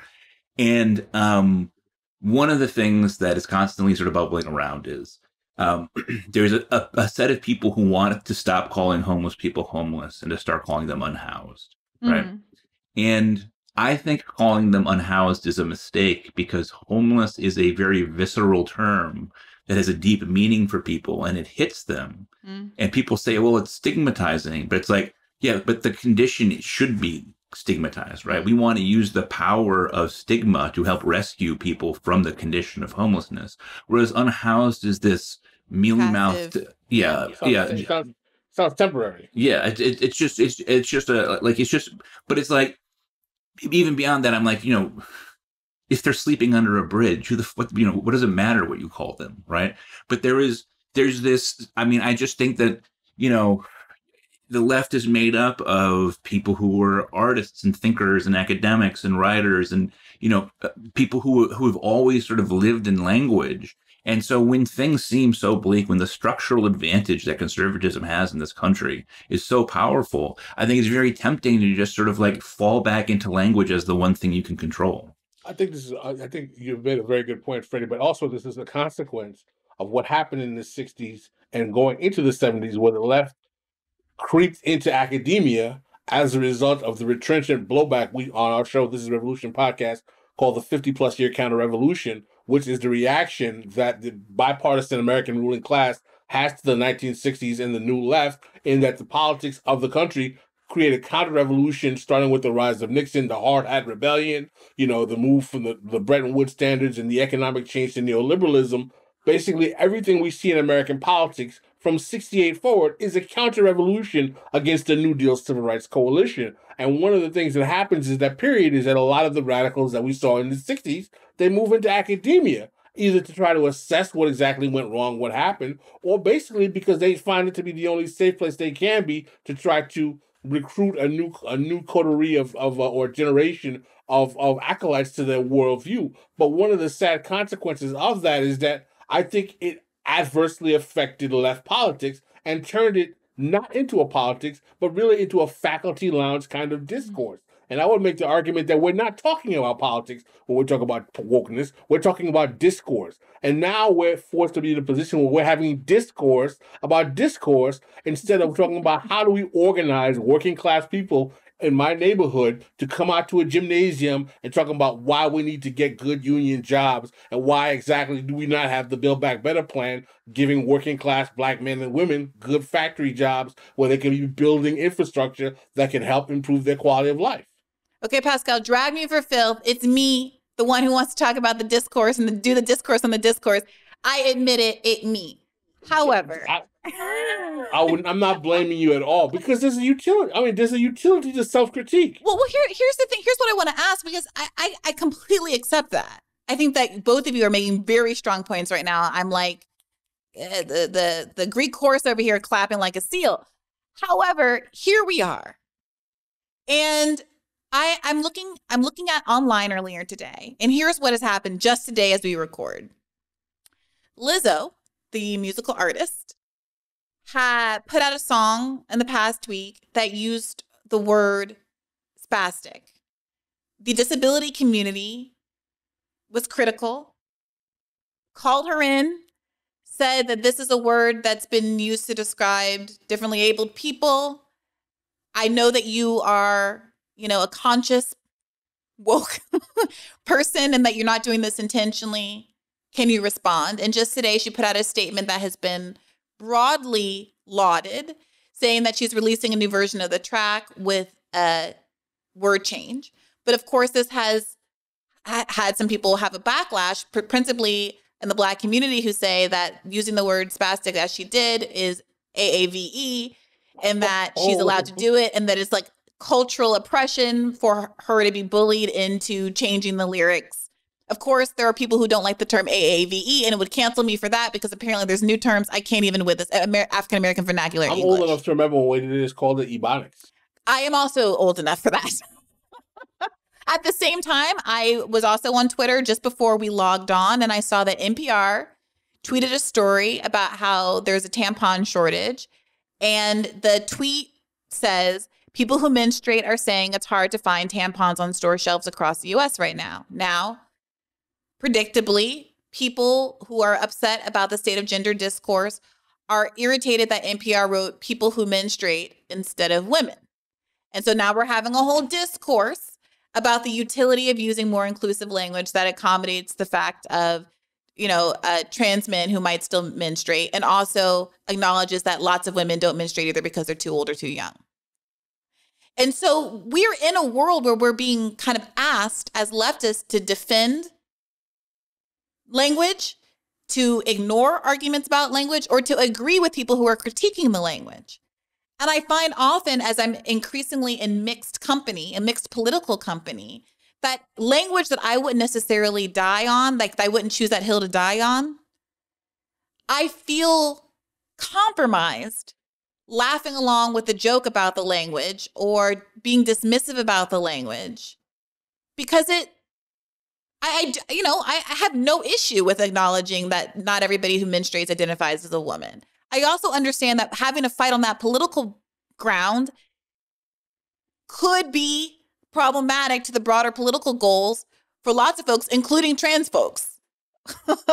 And um one of the things that is constantly sort of bubbling around is um, there's a, a, set of people who want to stop calling homeless people homeless and to start calling them unhoused, right?
Mhm.
And I think calling them unhoused is a mistake because homeless is a very visceral term that has a deep meaning for people and it hits them.
Mm.
And people say, well, it's stigmatizing, but it's like, yeah, but the condition should be stigmatized, right? We want to use the power of stigma to help rescue people from the condition of homelessness. Whereas unhoused is this mealy mouthed,
Passive.
yeah,
Sounds,
yeah,
it sounds, sounds temporary.
yeah. It, it, it's just, it's, it's just a, like, it's just, but it's like, even beyond that, I'm like, you know, if they're sleeping under a bridge, who the what you know, what does it matter what you call them, right? But there is there's this. I mean, I just think that you know, the left is made up of people who were artists and thinkers and academics and writers and you know, uh, people who who have always sort of lived in language. And so when things seem so bleak, when the structural advantage that conservatism has in this country is so powerful, I think it's very tempting to just sort of like fall back into language as the one thing you can control.
I think this is. I think you've made a very good point, Freddie. But also, this is a consequence of what happened in the '60s and going into the '70s, where the left creeped into academia as a result of the retrenchment blowback. We on our show, this is Revolution podcast, called the 50 plus year counter revolution, which is the reaction that the bipartisan American ruling class has to the 1960s and the new left, in that the politics of the country created counter revolution, starting with the rise of Nixon, the hard hat rebellion, you know, the move from the, the Bretton Woods standards and the economic change to neoliberalism. Basically, everything we see in American politics from 68 forward is a counter revolution against the New Deal Civil Rights Coalition. And one of the things that happens is that period is that a lot of the radicals that we saw in the 60s, they move into academia, either to try to assess what exactly went wrong, what happened, or basically because they find it to be the only safe place they can be to try to recruit a new a new coterie of of uh, or generation of of acolytes to their worldview. But one of the sad consequences of that is that I think it adversely affected left politics and turned it not into a politics, but really into a faculty lounge kind of discourse. And I would make the argument that we're not talking about politics when we're talking about wokeness. We're talking about discourse. And now we're forced to be in a position where we're having discourse about discourse instead of talking about how do we organize working class people in my neighborhood to come out to a gymnasium and talking about why we need to get good union jobs and why exactly do we not have the Build Back Better plan giving working class black men and women good factory jobs where they can be building infrastructure that can help improve their quality of life.
Okay, Pascal, drag me for filth. It's me, the one who wants to talk about the discourse and the, do the discourse on the discourse. I admit it, it me. However,
I, I I'm not blaming you at all because there's a utility. I mean, there's a utility to self critique.
well, well, here, here's the thing. Here's what I want to ask because I, I, I completely accept that. I think that both of you are making very strong points right now. I'm like eh, the the the Greek chorus over here clapping like a seal. However, here we are, and I I'm looking I'm looking at online earlier today, and here's what has happened just today as we record. Lizzo, the musical artist, had put out a song in the past week that used the word spastic. The disability community was critical, called her in, said that this is a word that's been used to describe differently abled people. I know that you are, you know, a conscious woke person and that you're not doing this intentionally. Can you respond? And just today, she put out a statement that has been broadly lauded, saying that she's releasing a new version of the track with a word change. But of course, this has ha- had some people have a backlash, pr- principally in the Black community, who say that using the word spastic as she did is AAVE and that she's allowed to oh. do it and that it's like cultural oppression for her to be bullied into changing the lyrics. Of course, there are people who don't like the term AAVE and it would cancel me for that because apparently there's new terms I can't even with this uh, Amer- African American vernacular
I'm
English.
old enough to remember when it is called the Ebonics.
I am also old enough for that. At the same time, I was also on Twitter just before we logged on and I saw that NPR tweeted a story about how there's a tampon shortage. And the tweet says people who menstruate are saying it's hard to find tampons on store shelves across the US right now. Now, predictably, people who are upset about the state of gender discourse are irritated that NPR wrote people who menstruate instead of women. And so now we're having a whole discourse about the utility of using more inclusive language that accommodates the fact of you know uh, trans men who might still menstruate and also acknowledges that lots of women don't menstruate either because they're too old or too young and so we're in a world where we're being kind of asked as leftists to defend language to ignore arguments about language or to agree with people who are critiquing the language. And I find often as I'm increasingly in mixed company, a mixed political company, that language that I wouldn't necessarily die on, like I wouldn't choose that hill to die on, I feel compromised laughing along with the joke about the language or being dismissive about the language because it I, I you know I, I have no issue with acknowledging that not everybody who menstruates identifies as a woman I also understand that having a fight on that political ground could be problematic to the broader political goals for lots of folks, including trans folks.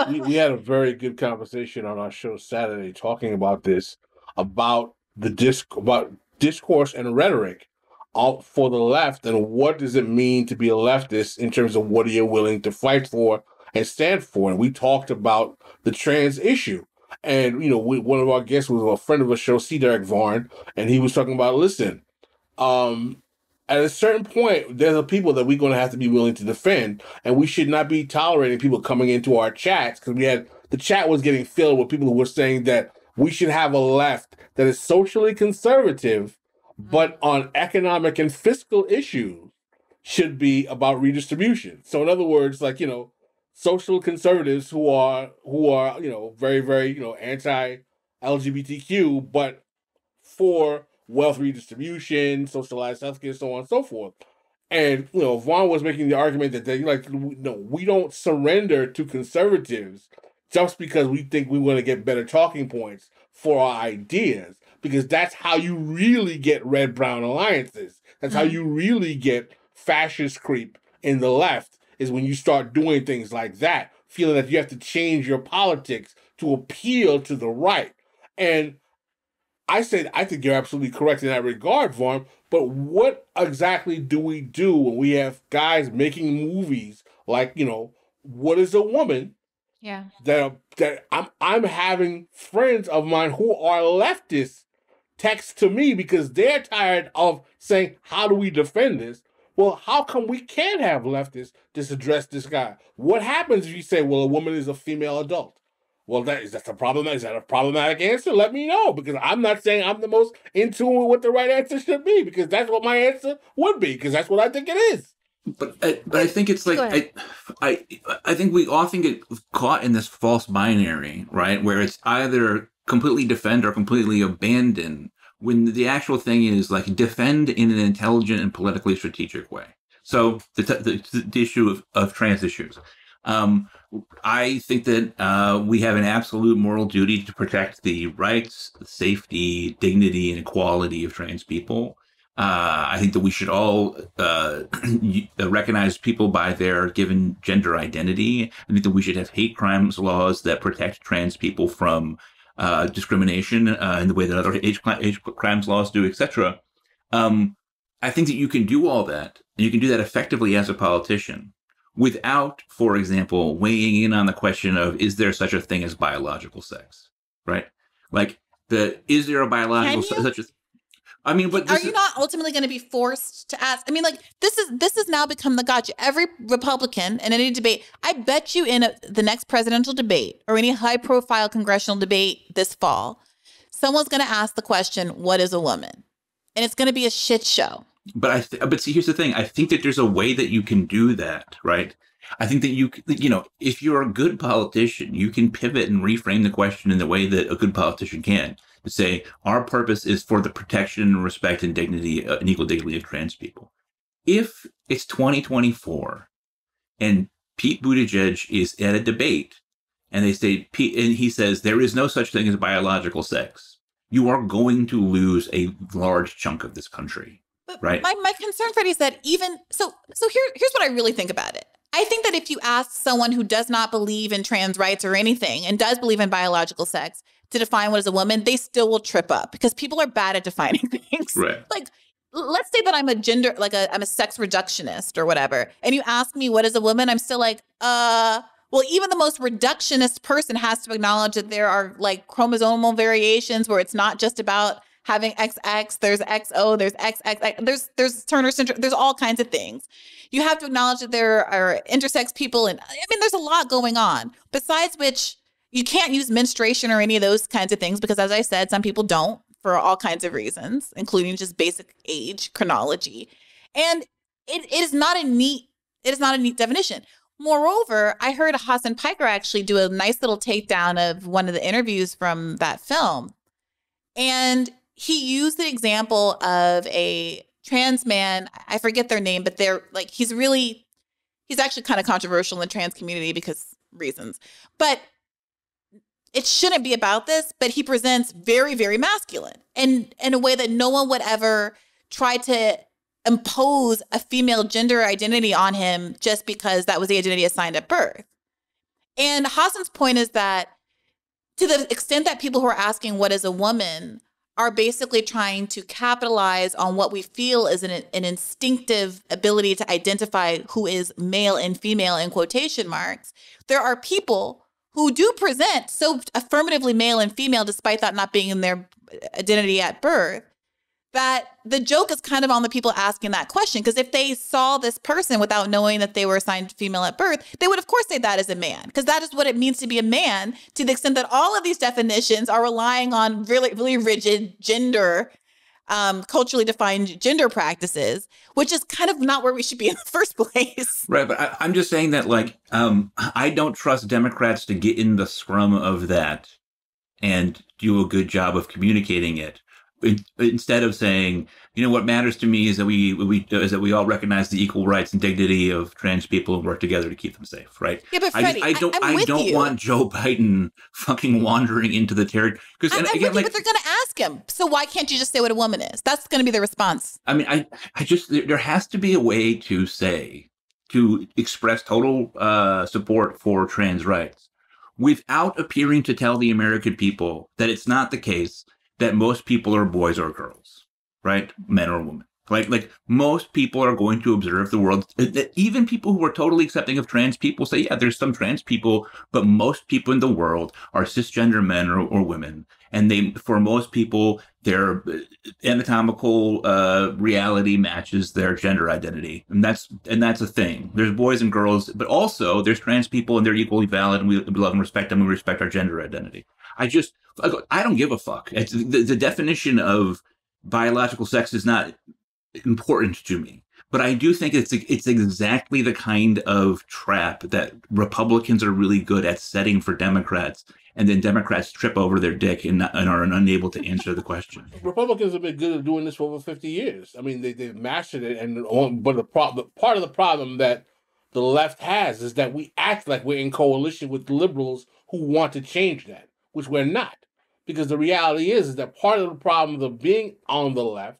we, we, had a very good conversation on our show Saturday talking about this, about the disc about discourse and rhetoric out for the left and what does it mean to be a leftist in terms of what are you willing to fight for and stand for. And we talked about the trans issue and you know, we, one of our guests was a friend of a show, C. Derrick Varn, and he was talking about, listen, um, at a certain point, there's a people that we're going to have to be willing to defend, and we should not be tolerating people coming into our chats because we had the chat was getting filled with people who were saying that we should have a left that is socially conservative, but mm-hmm. on economic and fiscal issues should be about redistribution. So, in other words, like you know, social conservatives who are who are you know very very you know anti LGBTQ, but for wealth redistribution, socialized healthcare, so on and so forth. And you know, Varn was making the argument that they like no, we don't surrender to conservatives just because we think we want to get better talking points for our ideas, because that's how you really get red brown alliances. That's mm-hmm. how you really get fascist creep in the left is when you start doing things like that, feeling that you have to change your politics to appeal to the right. And I said, I think you're absolutely correct in that regard, Varn. But what exactly do we do when we have guys making movies like, you know, what is a woman?
Yeah.
That are, that I'm I'm having friends of mine who are leftists text to me because they're tired of saying, How do we defend this? Well, how come we can't have leftists just address this guy? What happens if you say, well, a woman is a female adult? Well, that is that a problem? Is that a problematic answer? Let me know because I'm not saying I'm the most in tune with what the right answer should be because that's what my answer would be because that's what I think it is.
But I, but I think it's like I, I I think we often get caught in this false binary, right? Where it's either completely defend or completely abandon when the actual thing is like defend in an intelligent and politically strategic way. So the, the, the issue of, of trans issues. Um, I think that uh, we have an absolute moral duty to protect the rights, safety, dignity, and equality of trans people. Uh, I think that we should all uh, recognize people by their given gender identity. I think that we should have hate crimes laws that protect trans people from uh, discrimination uh, in the way that other age, age crimes laws do, etc. Um, I think that you can do all that, and you can do that effectively as a politician without, for example, weighing in on the question of is there such a thing as biological sex, right? Like the is there a biological such a I mean, but
are you is, not ultimately going to be forced to ask? I mean, like this is this has now become the gotcha. Every Republican in any debate, I bet you in a, the next presidential debate or any high profile congressional debate this fall, someone's going to ask the question, "What is a woman?" and it's going to be a shit show.
But I, th- but see, here's the thing. I think that there's a way that you can do that, right? I think that you, you know, if you're a good politician, you can pivot and reframe the question in the way that a good politician can to say our purpose is for the protection, and respect, and dignity uh, and equal dignity of trans people. If it's 2024 and Pete Buttigieg is at a debate and they say Pete and he says there is no such thing as biological sex, you are going to lose a large chunk of this country. But right.
My my concern, Freddie, is that even so so here here's what I really think about it. I think that if you ask someone who does not believe in trans rights or anything and does believe in biological sex, to define what is a woman, they still will trip up because people are bad at defining things.
Right.
Like let's say that I'm a gender, like a, I'm a sex reductionist or whatever, and you ask me what is a woman, I'm still like, uh, well, even the most reductionist person has to acknowledge that there are like chromosomal variations where it's not just about having XX, there's XO, there's XX, there's there's Turner syndrome, there's all kinds of things. You have to acknowledge that there are intersex people, and I mean, there's a lot going on. Besides which, you can't use menstruation or any of those kinds of things because, as I said, some people don't for all kinds of reasons, including just basic age chronology. And it, it is not a neat, it is not a neat definition. Moreover, I heard Hasan Piker actually do a nice little takedown of one of the interviews from that film. And he used the example of a trans man. I forget their name, but they're like, he's really, he's actually kind of controversial in the trans community because reasons. But it shouldn't be about this, but he presents very, very masculine and in a way that no one would ever try to impose a female gender identity on him just because that was the identity assigned at birth. And Hasan's point is that to the extent that people who are asking what is a woman are basically trying to capitalize on what we feel is an, an instinctive ability to identify who is male and female in quotation marks, there are people who do present so affirmatively male and female despite that not being in their identity at birth that the joke is kind of on the people asking that question. Because if they saw this person without knowing that they were assigned female at birth they would of course say that is a man because that is what it means to be a man to the extent that all of these definitions are relying on really really rigid gender um, culturally defined gender practices, which is kind of not where we should be in the first place.
Right, but I, am just saying that, like, um, I don't trust Democrats to get in the scrum of that and do a good job of communicating it instead of saying, you know, what matters to me is that we we is that we all recognize the equal rights and dignity of trans people and work together to keep them safe, right?
Yeah, but Freddie, I, I
don't
I,
I don't
you.
want Joe Biden fucking wandering into the territory
because again, you, like, but they're going to ask him. So why can't you just say what a woman is? That's going to be the response.
I mean, I I just there has to be a way to say to express total uh, support for trans rights without appearing to tell the American people that it's not the case that most people are boys or girls, right? Men or women. Like, like most people are going to observe the world. Even people who are totally accepting of trans people say, yeah, there's some trans people, but most people in the world are cisgender men or, or women. And they, for most people, their anatomical uh, reality matches their gender identity, and that's and that's a thing. There's boys and girls, but also there's trans people, and they're equally valid, and we love and respect them, and we respect our gender identity. I just I don't give a fuck. The, the definition of biological sex is not important to me. But I do think it's it's exactly the kind of trap that Republicans are really good at setting for Democrats, and then Democrats trip over their dick and, and are unable to answer the question.
Republicans have been good at doing this for over fifty years. I mean, they they've mastered it, and but the part of the problem that the left has is that we act like we're in coalition with liberals who want to change that, which we're not. Because the reality is, is that part of the problem of being on the left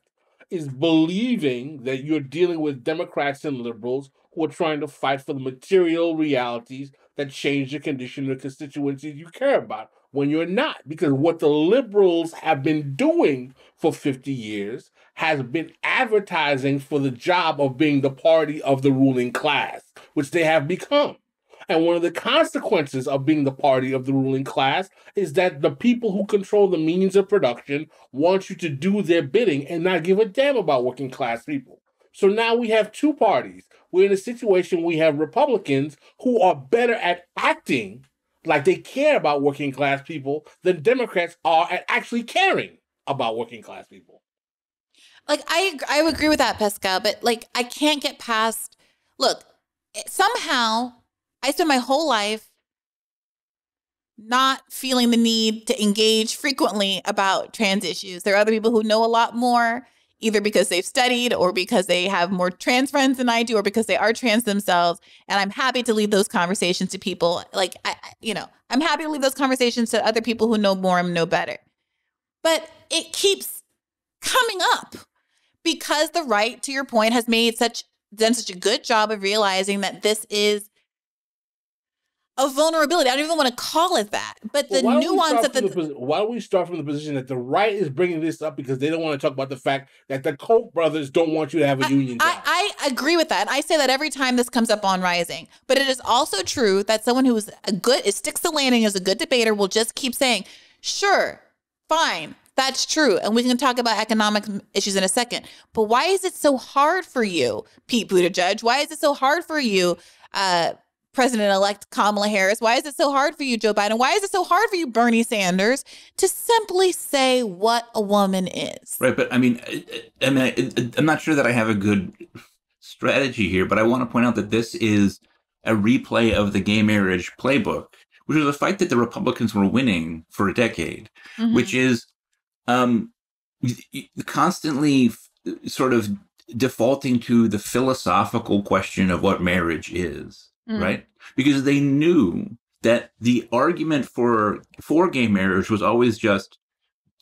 is believing that you're dealing with Democrats and liberals who are trying to fight for the material realities that change the condition of the constituencies you care about when you're not. Because what the liberals have been doing for 50 years has been advertising for the job of being the party of the ruling class, which they have become. And one of the consequences of being the party of the ruling class is that the people who control the means of production want you to do their bidding and not give a damn about working class people. So now we have two parties. We're in a situation we have Republicans who are better at acting like they care about working class people than Democrats are at actually caring about working class people.
Like I I agree with that, Pascal, but like I can't get past look, somehow I spent my whole life not feeling the need to engage frequently about trans issues. There are other people who know a lot more, either because they've studied or because they have more trans friends than I do, or because they are trans themselves. And I'm happy to leave those conversations to people. Like, I, you know, I'm happy to leave those conversations to other people who know more and know better. But it keeps coming up because the right, to your point, has made such done such a good job of realizing that this is a vulnerability. I don't even want to call it that, but the
Well, why don't we
nuance that the,
posi- why don't we start from the position that the right is bringing this up because they don't want to talk about the fact that the Koch brothers don't want you to have a union job.
I, I agree with that. I say that every time this comes up on Rising. But it is also true that someone who is a good, it sticks the landing, is a good debater, will just keep saying, sure, fine, that's true. And we can talk about economic issues in a second. But why is it so hard for you, Pete Buttigieg? Why is it so hard for you, uh, President elect Kamala Harris? Why is it so hard for you, Joe Biden? Why is it so hard for you, Bernie Sanders, to simply say what a woman is?
Right, but I mean, I, I mean, I, I'm not sure that I have a good strategy here, but I want to point out that this is a replay of the gay marriage playbook, which was a fight that the Republicans were winning for a decade,
Mhm.
which is um, constantly f- sort of defaulting to the philosophical question of what marriage is,
Mm.
right? Because they knew that the argument for for gay marriage was always just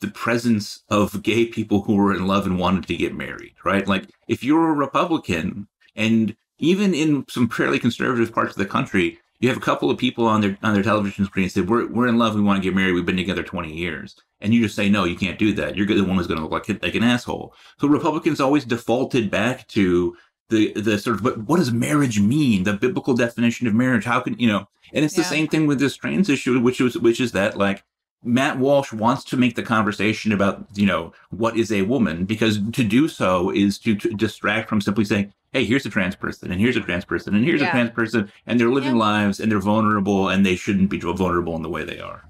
the presence of gay people who were in love and wanted to get married, right? Like if you're a Republican and even in some fairly conservative parts of the country, you have a couple of people on their on their television screen say, "We're we're in love. We want to get married. We've been together 20 years," and you just say, "No, you can't do that. You're the one who's going to look like like an asshole." So Republicans always defaulted back to the the sort of what, what does marriage mean? The biblical definition of marriage. How can you know? And it's the same thing with this trans issue, which was which is that like Matt Walsh wants to make the conversation about, you know, what is a woman, because to do so is to, to distract from simply saying, hey, here's a trans person, and here's a trans person, and here's
Yeah.
a trans person, and they're living
Yeah.
lives, and they're vulnerable, and they shouldn't be vulnerable in the way they are.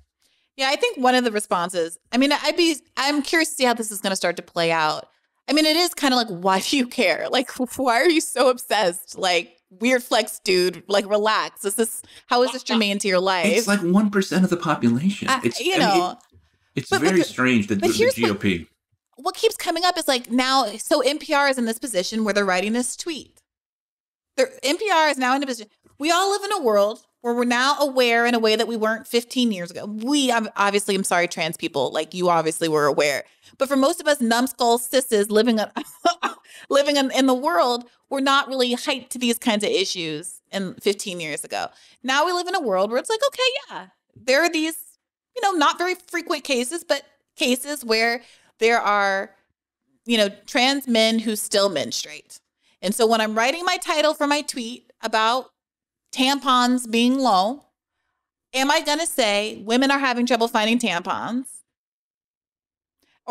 Yeah, I think one of the responses, I mean, I'd be, I'm curious to see how this is going to start to play out. I mean, it is kind of like, why do you care? Like, why are you so obsessed? Like, weird flex, dude. Like, relax. Is this, how is this germane to your life?
It's like 1% of the population.
I-
it's,
you
I mean,
know,
it- it's
but- but
very
the-
strange that the,
but
the
here's what-
GOP.
what keeps coming up is like now, so NPR is in this position where they're writing this tweet. They're, NPR is now in a position. We all live in a world where we're now aware in a way that we weren't 15 years ago. We obviously, I'm sorry, trans people, like you obviously were aware. But for most of us numbskull sisses living living in, in the world, we're not really hyped to these kinds of issues in 15 years ago. Now we live in a world where it's like, okay, yeah, there are these, you know, not very frequent cases, but cases where there are, you know, trans men who still menstruate. And so when I'm writing my title for my tweet about tampons being low, am I going to say women are having trouble finding tampons?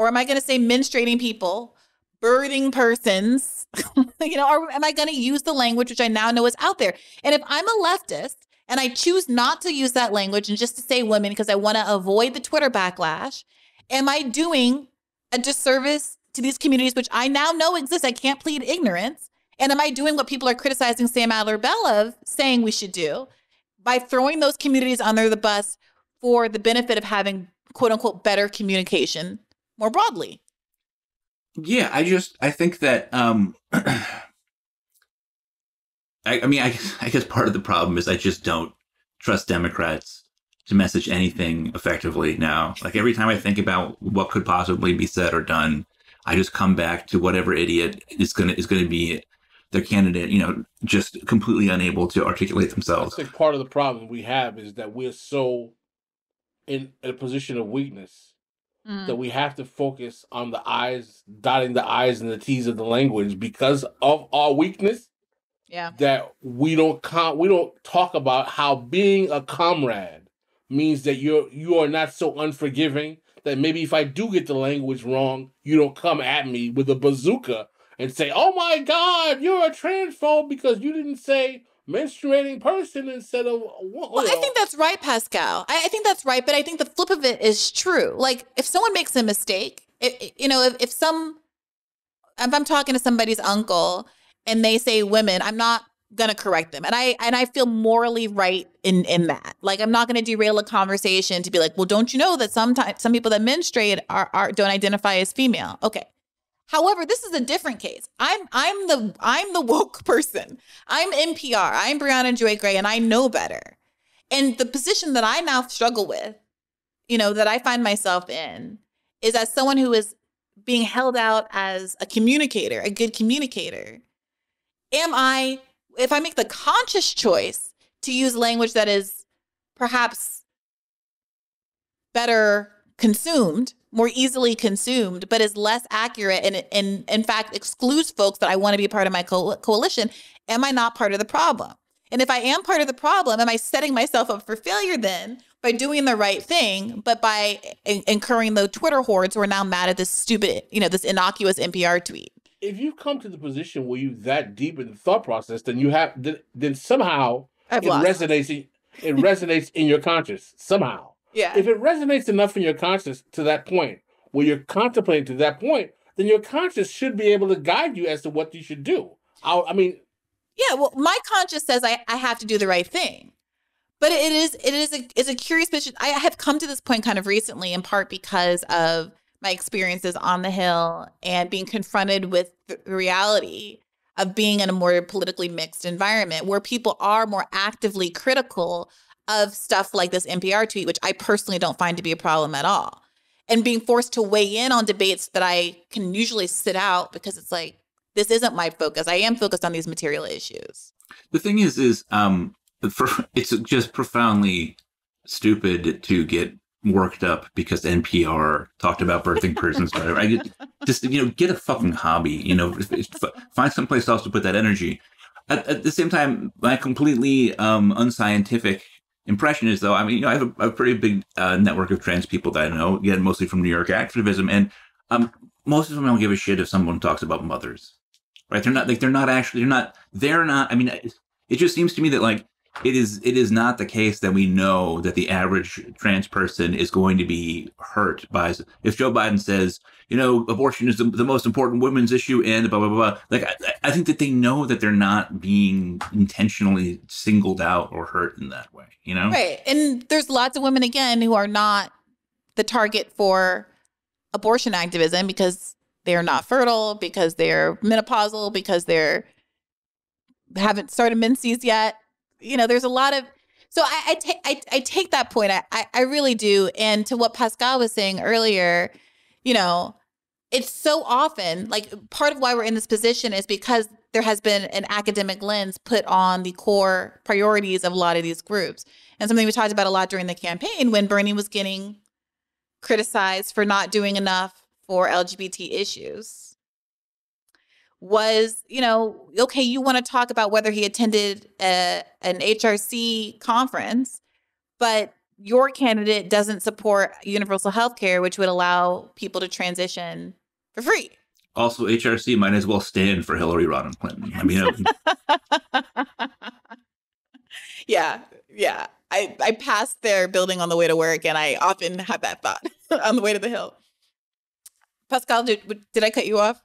Or am I going to say menstruating people, birthing persons? you know, or am I going to use the language which I now know is out there? And if I'm a leftist and I choose not to use that language and just to say women because I want to avoid the Twitter backlash, am I doing a disservice to these communities which I now know exist? I can't plead ignorance. And am I doing what people are criticizing Sam Adler Bell of saying we should do by throwing those communities under the bus for the benefit of having quote unquote better communication more broadly?
Yeah, I just I think that um I, I mean I guess, I guess part of the problem is I just don't trust Democrats to message anything effectively now. Like every time I think about what could possibly be said or done, I just come back to whatever idiot is gonna is gonna be their candidate, you know, just completely unable to articulate themselves.
I think part of the problem we have is that we're so in a position of weakness Mm. that we have to focus on the I's, dotting the I's and the T's of the language because of our weakness.
Yeah.
That we don't com- we don't talk about how being a comrade means that you're you are not so unforgiving that maybe if I do get the language wrong, you don't come at me with a bazooka and say, "Oh my God, you're a transphobe because you didn't say menstruating person instead of." Well,
Well, I think that's right, Pascal. I, I think that's right, but I think the flip of it is true. Like, if someone makes a mistake, if, you know, if, if some, if I'm talking to somebody's uncle and they say women, I'm not gonna correct them, and I and I feel morally right in in that. Like, I'm not gonna derail a conversation to be like, well, don't you know that sometimes some people that menstruate are, are don't identify as female? Okay. However, this is a different case. I'm I'm the I'm the woke person. I'm NPR. I'm Briahna Joy Gray, and I know better. And the position that I now struggle with, you know, that I find myself in, is as someone who is being held out as a communicator, a good communicator. Am I, if I make the conscious choice to use language that is perhaps better consumed, more easily consumed, but is less accurate and, and in fact excludes folks that I want to be part of my co- coalition, am I not part of the problem? And if I am part of the problem, am I setting myself up for failure then by doing the right thing, but by in- incurring the Twitter hordes who are now mad at this stupid, you know, this innocuous NPR tweet?
If you've come to the position where you that deep in the thought process, then you have then, then somehow
I've
it
lost.
resonates. It resonates in your conscience somehow.
Yeah.
If it resonates enough in your conscience to that point, where you're contemplating to that point, then your conscience should be able to guide you as to what you should do. I, I mean,
Yeah, well, my conscience says I, I have to do the right thing. But it is it is a it's a curious position. I have come to this point kind of recently, in part because of my experiences on the Hill and being confronted with the reality of being in a more politically mixed environment where people are more actively critical of stuff like this NPR tweet, which I personally don't find to be a problem at all. And being forced to weigh in on debates that I can usually sit out because it's like, this isn't my focus. I am focused on these material issues.
The thing is, is um, it's just profoundly stupid to get worked up because NPR talked about birthing persons. Whatever. I get, just you know, get a fucking hobby. You know, find someplace else to put that energy. At, at the same time, my completely um, unscientific impression is though. I mean, you know, I have a, a pretty big uh, network of trans people that I know, again, mostly from New York activism, and um, most of them don't give a shit if someone talks about mothers. Right? They're not like they're not actually they're not they're not. I mean, it just seems to me that like it is it is not the case that we know that the average trans person is going to be hurt by if Joe Biden says you know abortion is the, the most important women's issue and blah blah blah. Like I, I think that they know that they're not being intentionally singled out or hurt in that way. You know,
Right. And there's lots of women, again, who are not the target for abortion activism because they're not fertile, because they're menopausal, because they're haven't started menses yet. You know, there's a lot of so I, I take I, I take that point. I, I I really do. And to what Pascal was saying earlier, you know, it's so often like part of why we're in this position is because there has been an academic lens put on the core priorities of a lot of these groups. And something we talked about a lot during the campaign when Bernie was getting criticized for not doing enough for LGBT issues was, you know, okay, you want to talk about whether he attended a, an HRC conference, but your candidate doesn't support universal health care, which would allow people to transition for free.
Also, HRC might as well stand for Hillary Rodham Clinton. I mean,
yeah, yeah. I, I passed their building on the way to work, and I often have that thought on the way to the hill. Pascal, did, did I cut you off?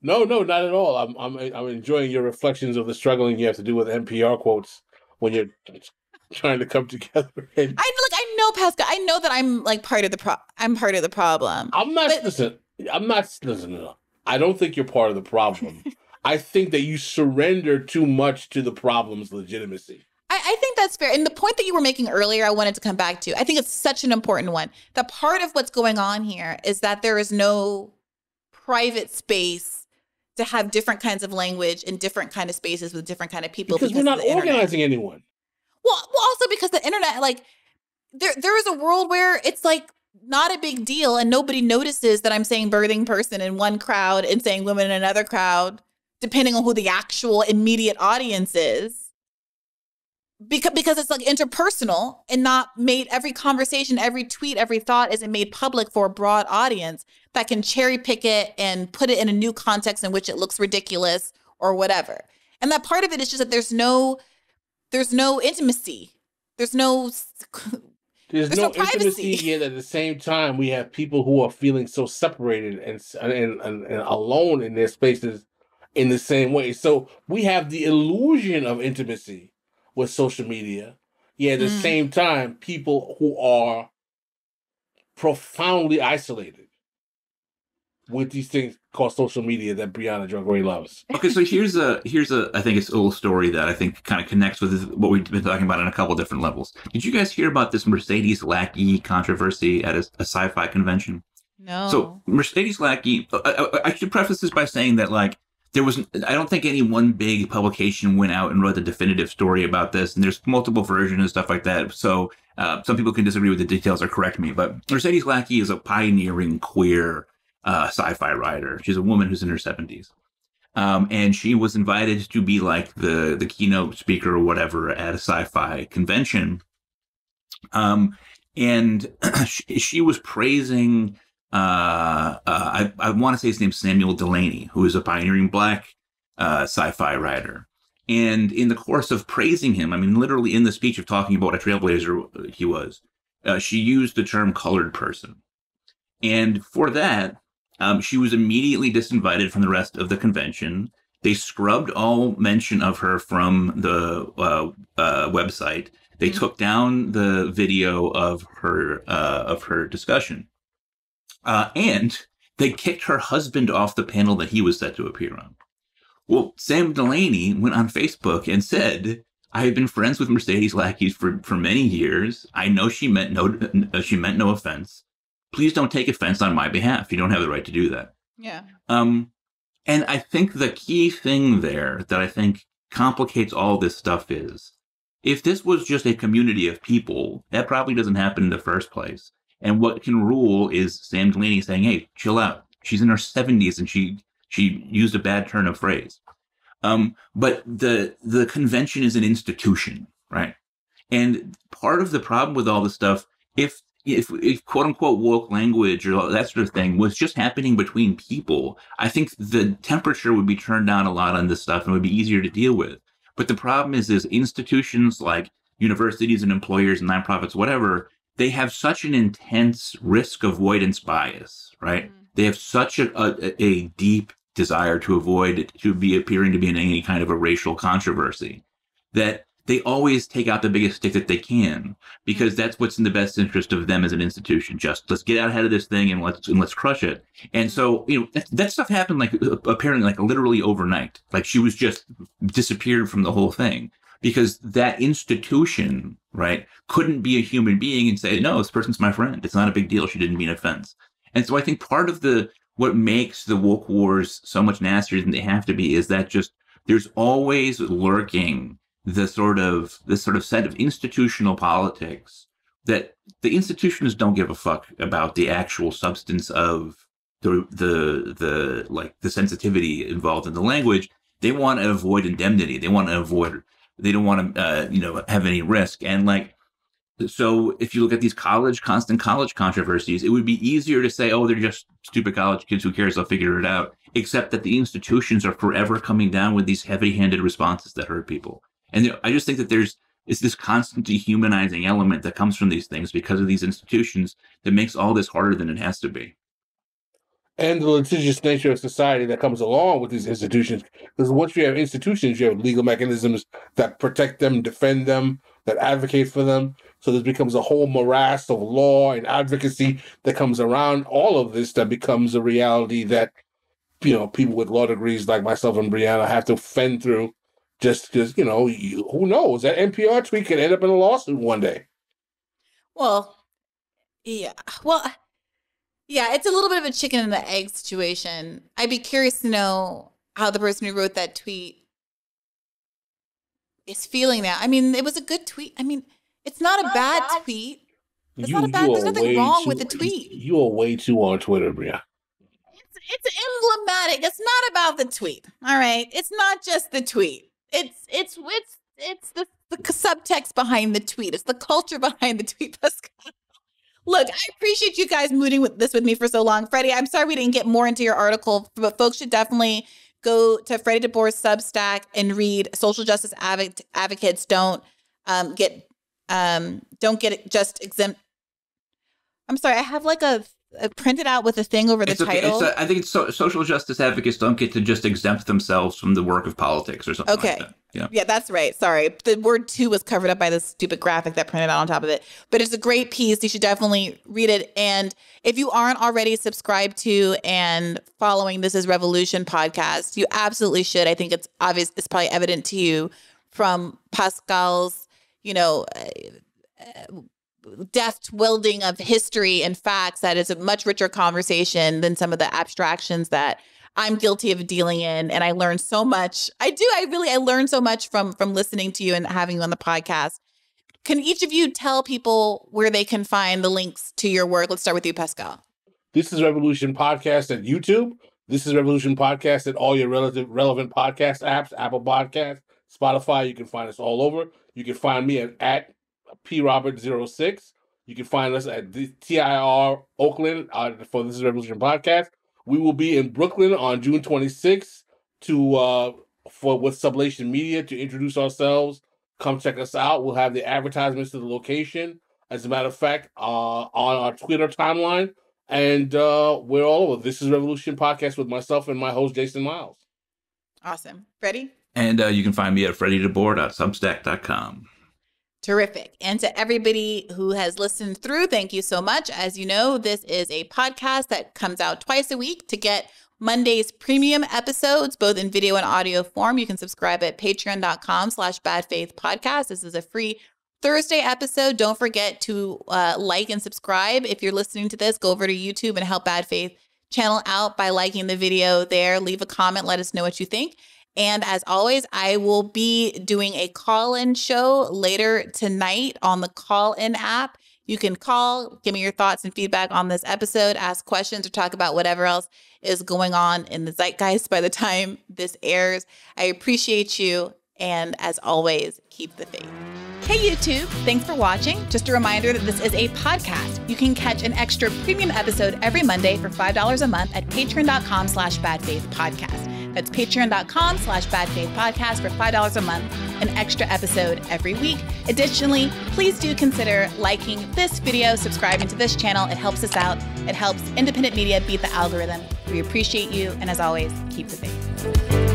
No, no, not at all. I'm I'm I'm enjoying your reflections of the struggling you have to do with NPR quotes when you're trying to come together. And
I look. I know Pascal. I know that I'm like part of the pro. I'm part of the problem.
I'm not
But-
listen. I'm not listen. No, no. I don't think you're part of the problem. I think that you surrender too much to the problem's legitimacy.
I, I think that's fair. And the point that you were making earlier, I wanted to come back to. I think it's such an important one. The part of what's going on here is that there is no private space to have different kinds of language in different kind of spaces with different kind of people
Because we're not
the internet.
organizing anyone.
Well, well, also because the internet, like, there there is a world where it's like not a big deal, and nobody notices that I'm saying birthing person in one crowd and saying women in another crowd, depending on who the actual immediate audience is. Because because it's like interpersonal and not made every conversation, every tweet, every thought isn't made public for a broad audience that can cherry pick it and put it in a new context in which it looks ridiculous or whatever. And that part of it is just that there's no there's no intimacy. There's no
There's,
There's
no,
no privacy.
intimacy yet. At the same time, we have people who are feeling so separated and, and and and alone in their spaces in the same way. So we have the illusion of intimacy with social media. Yet at the
Mm.
same time, people who are profoundly isolated with these things called social media that Briahna Joy Gray loves.
okay, so here's a here's a I think it's a little story that I think kind of connects with what we've been talking about on a couple different levels. Did you guys hear about this Mercedes Lackey controversy at a, a sci-fi convention?
no.
So Mercedes Lackey, I, I, I should preface this by saying that like there was, I don't think any one big publication went out and wrote the definitive story about this, and there's multiple versions and stuff like that. So Uh, some people can disagree with the details or correct me, but Mercedes Lackey is a pioneering queer uh, sci-fi writer. She's a woman who's in her 70s. Um, and she was invited to be like the the keynote speaker or whatever at a sci-fi convention. Um, and she, she was praising uh, uh, I, I want to say his name's Samuel Delany, who is a pioneering black uh, sci-fi writer. And in the course of praising him, I mean, literally in the speech of talking about a trailblazer he was, uh, she used the term colored person. And for that, um, she was immediately disinvited from the rest of the convention. They scrubbed all mention of her from the uh, uh, website. They mm-hmm. took down the video of her uh, of her discussion, uh, and they kicked her husband off the panel that he was set to appear on. Well, Sam Delany went on Facebook and said, "I have been friends with Mercedes Lackey for for many years. I know she meant no she meant no offense please don't take offense on my behalf. You don't have the right to do that.
Yeah.
Um, and I think the key thing there that I think complicates all this stuff is if this was just a community of people, that probably doesn't happen in the first place. And what can rule is Sam Delany saying, "Hey, chill out. She's in her 70s and she she used a bad turn of phrase." Um, but the the convention is an institution, right? And part of the problem with all this stuff, if if, if quote unquote woke language or that sort of thing was just happening between people, I think the temperature would be turned down a lot on this stuff and would be easier to deal with. But the problem is, is institutions like universities and employers and nonprofits, whatever, they have such an intense risk avoidance bias, right? Mm-hmm. They have such a, a, a deep desire to avoid to be appearing to be in any kind of a racial controversy that they always take out the biggest stick that they can because mm-hmm. that's what's in the best interest of them as an institution. Just let's get out ahead of this thing and let's and let's crush it. And mm-hmm. so you know that, that stuff happened like apparently like literally overnight. Like she was just disappeared from the whole thing because that institution right couldn't be a human being and say no this person's my friend. It's not a big deal. She didn't mean offense. And so I think part of the what makes the woke wars so much nastier than they have to be is that just there's always lurking the sort of this sort of set of institutional politics that the institutions don't give a fuck about the actual substance of the the the like the sensitivity involved in the language. They want to avoid indemnity. They want to avoid. They don't want to uh, you know have any risk. And like so, if you look at these college constant college controversies, it would be easier to say, oh, they're just stupid college kids. Who cares? They'll figure it out. Except that the institutions are forever coming down with these heavy-handed responses that hurt people. And I just think that there's it's this constant dehumanizing element that comes from these things because of these institutions that makes all this harder than it has to be.
And the litigious nature of society that comes along with these institutions. Because once you have institutions, you have legal mechanisms that protect them, defend them, that advocate for them. So this becomes a whole morass of law and advocacy that comes around all of this that becomes a reality that, you know, people with law degrees like myself and Briahna have to fend through just because you know you, who knows that NPR tweet could end up in a lawsuit one day.
Well, yeah, well, yeah, it's a little bit of a chicken and the egg situation. I'd be curious to know how the person who wrote that tweet is feeling now. I mean, it was a good tweet. I mean, it's not, not a bad, bad, tweet. It's you, not a bad. There's nothing wrong too, with the tweet.
You are way too on Twitter, Bria.
It's it's emblematic. It's not about the tweet. All right. It's not just the tweet. It's it's it's it's the the subtext behind the tweet. It's the culture behind the tweet, Pascal. Look, I appreciate you guys mooting with this with me for so long, Freddie. I'm sorry we didn't get more into your article, but folks should definitely go to Freddie DeBoer's Substack and read social justice advocates don't um, get um, don't get just exempt. I'm sorry, I have like a printed out with a thing over the
it's
title.
A, I think so, social justice advocates don't get to just exempt themselves from the work of politics or something. Okay. Like that. Yeah.
Yeah, that's right. Sorry. The word two was covered up by this stupid graphic that printed out on top of it. But it's a great piece. You should definitely read it. And if you aren't already subscribed to and following This Is Revolution podcast, you absolutely should. I think it's obvious, it's probably evident to you from Pascal's, you know, uh, deft wielding of history and facts that is a much richer conversation than some of the abstractions that I'm guilty of dealing in and I learned so much. I do I really I learned so much from from listening to you and having you on the podcast. can each of you tell people where they can find the links to your work? Let's start with you, Pascal.
This is Revolution Podcast at YouTube. This is Revolution Podcast at all your relative relevant podcast apps, Apple Podcast, Spotify. You can find us all over. You can find me at, at probert06. You can find us at TIR Oakland uh, for This is Revolution Podcast. We will be in Brooklyn on June 26th to uh, for with Sublation Media to introduce ourselves. Come check us out. We'll have the advertisements to the location. As a matter of fact, uh, on our Twitter timeline, and uh, we're all over. This is Revolution Podcast with myself and my host Jason Myles.
Awesome, Freddie.
And uh, you can find me at freddiedeboer.substack.com.
Terrific. And to everybody who has listened through, thank you so much. As you know, this is a podcast that comes out twice a week to get Monday's premium episodes, both in video and audio form. You can subscribe at patreon.com slash bad faith podcast. This is a free Thursday episode. Don't forget to uh, like and subscribe. If you're listening to this, go over to YouTube and help Bad Faith channel out by liking the video there. Leave a comment, let us know what you think. And as always, I will be doing a call in show later tonight on the call in app. You can call, give me your thoughts and feedback on this episode, ask questions, or talk about whatever else is going on in the zeitgeist by the time this airs. I appreciate you. And as always, keep the faith. Hey YouTube, thanks for watching. Just a reminder that this is a podcast. You can catch an extra premium episode every Monday for $5 a month at patreon.com slash badfaithpodcast. That's patreon.com slash badfaithpodcast for $5 a month, an extra episode every week. Additionally, please do consider liking this video, subscribing to this channel. It helps us out. It helps independent media beat the algorithm. We appreciate you. And as always, keep the faith.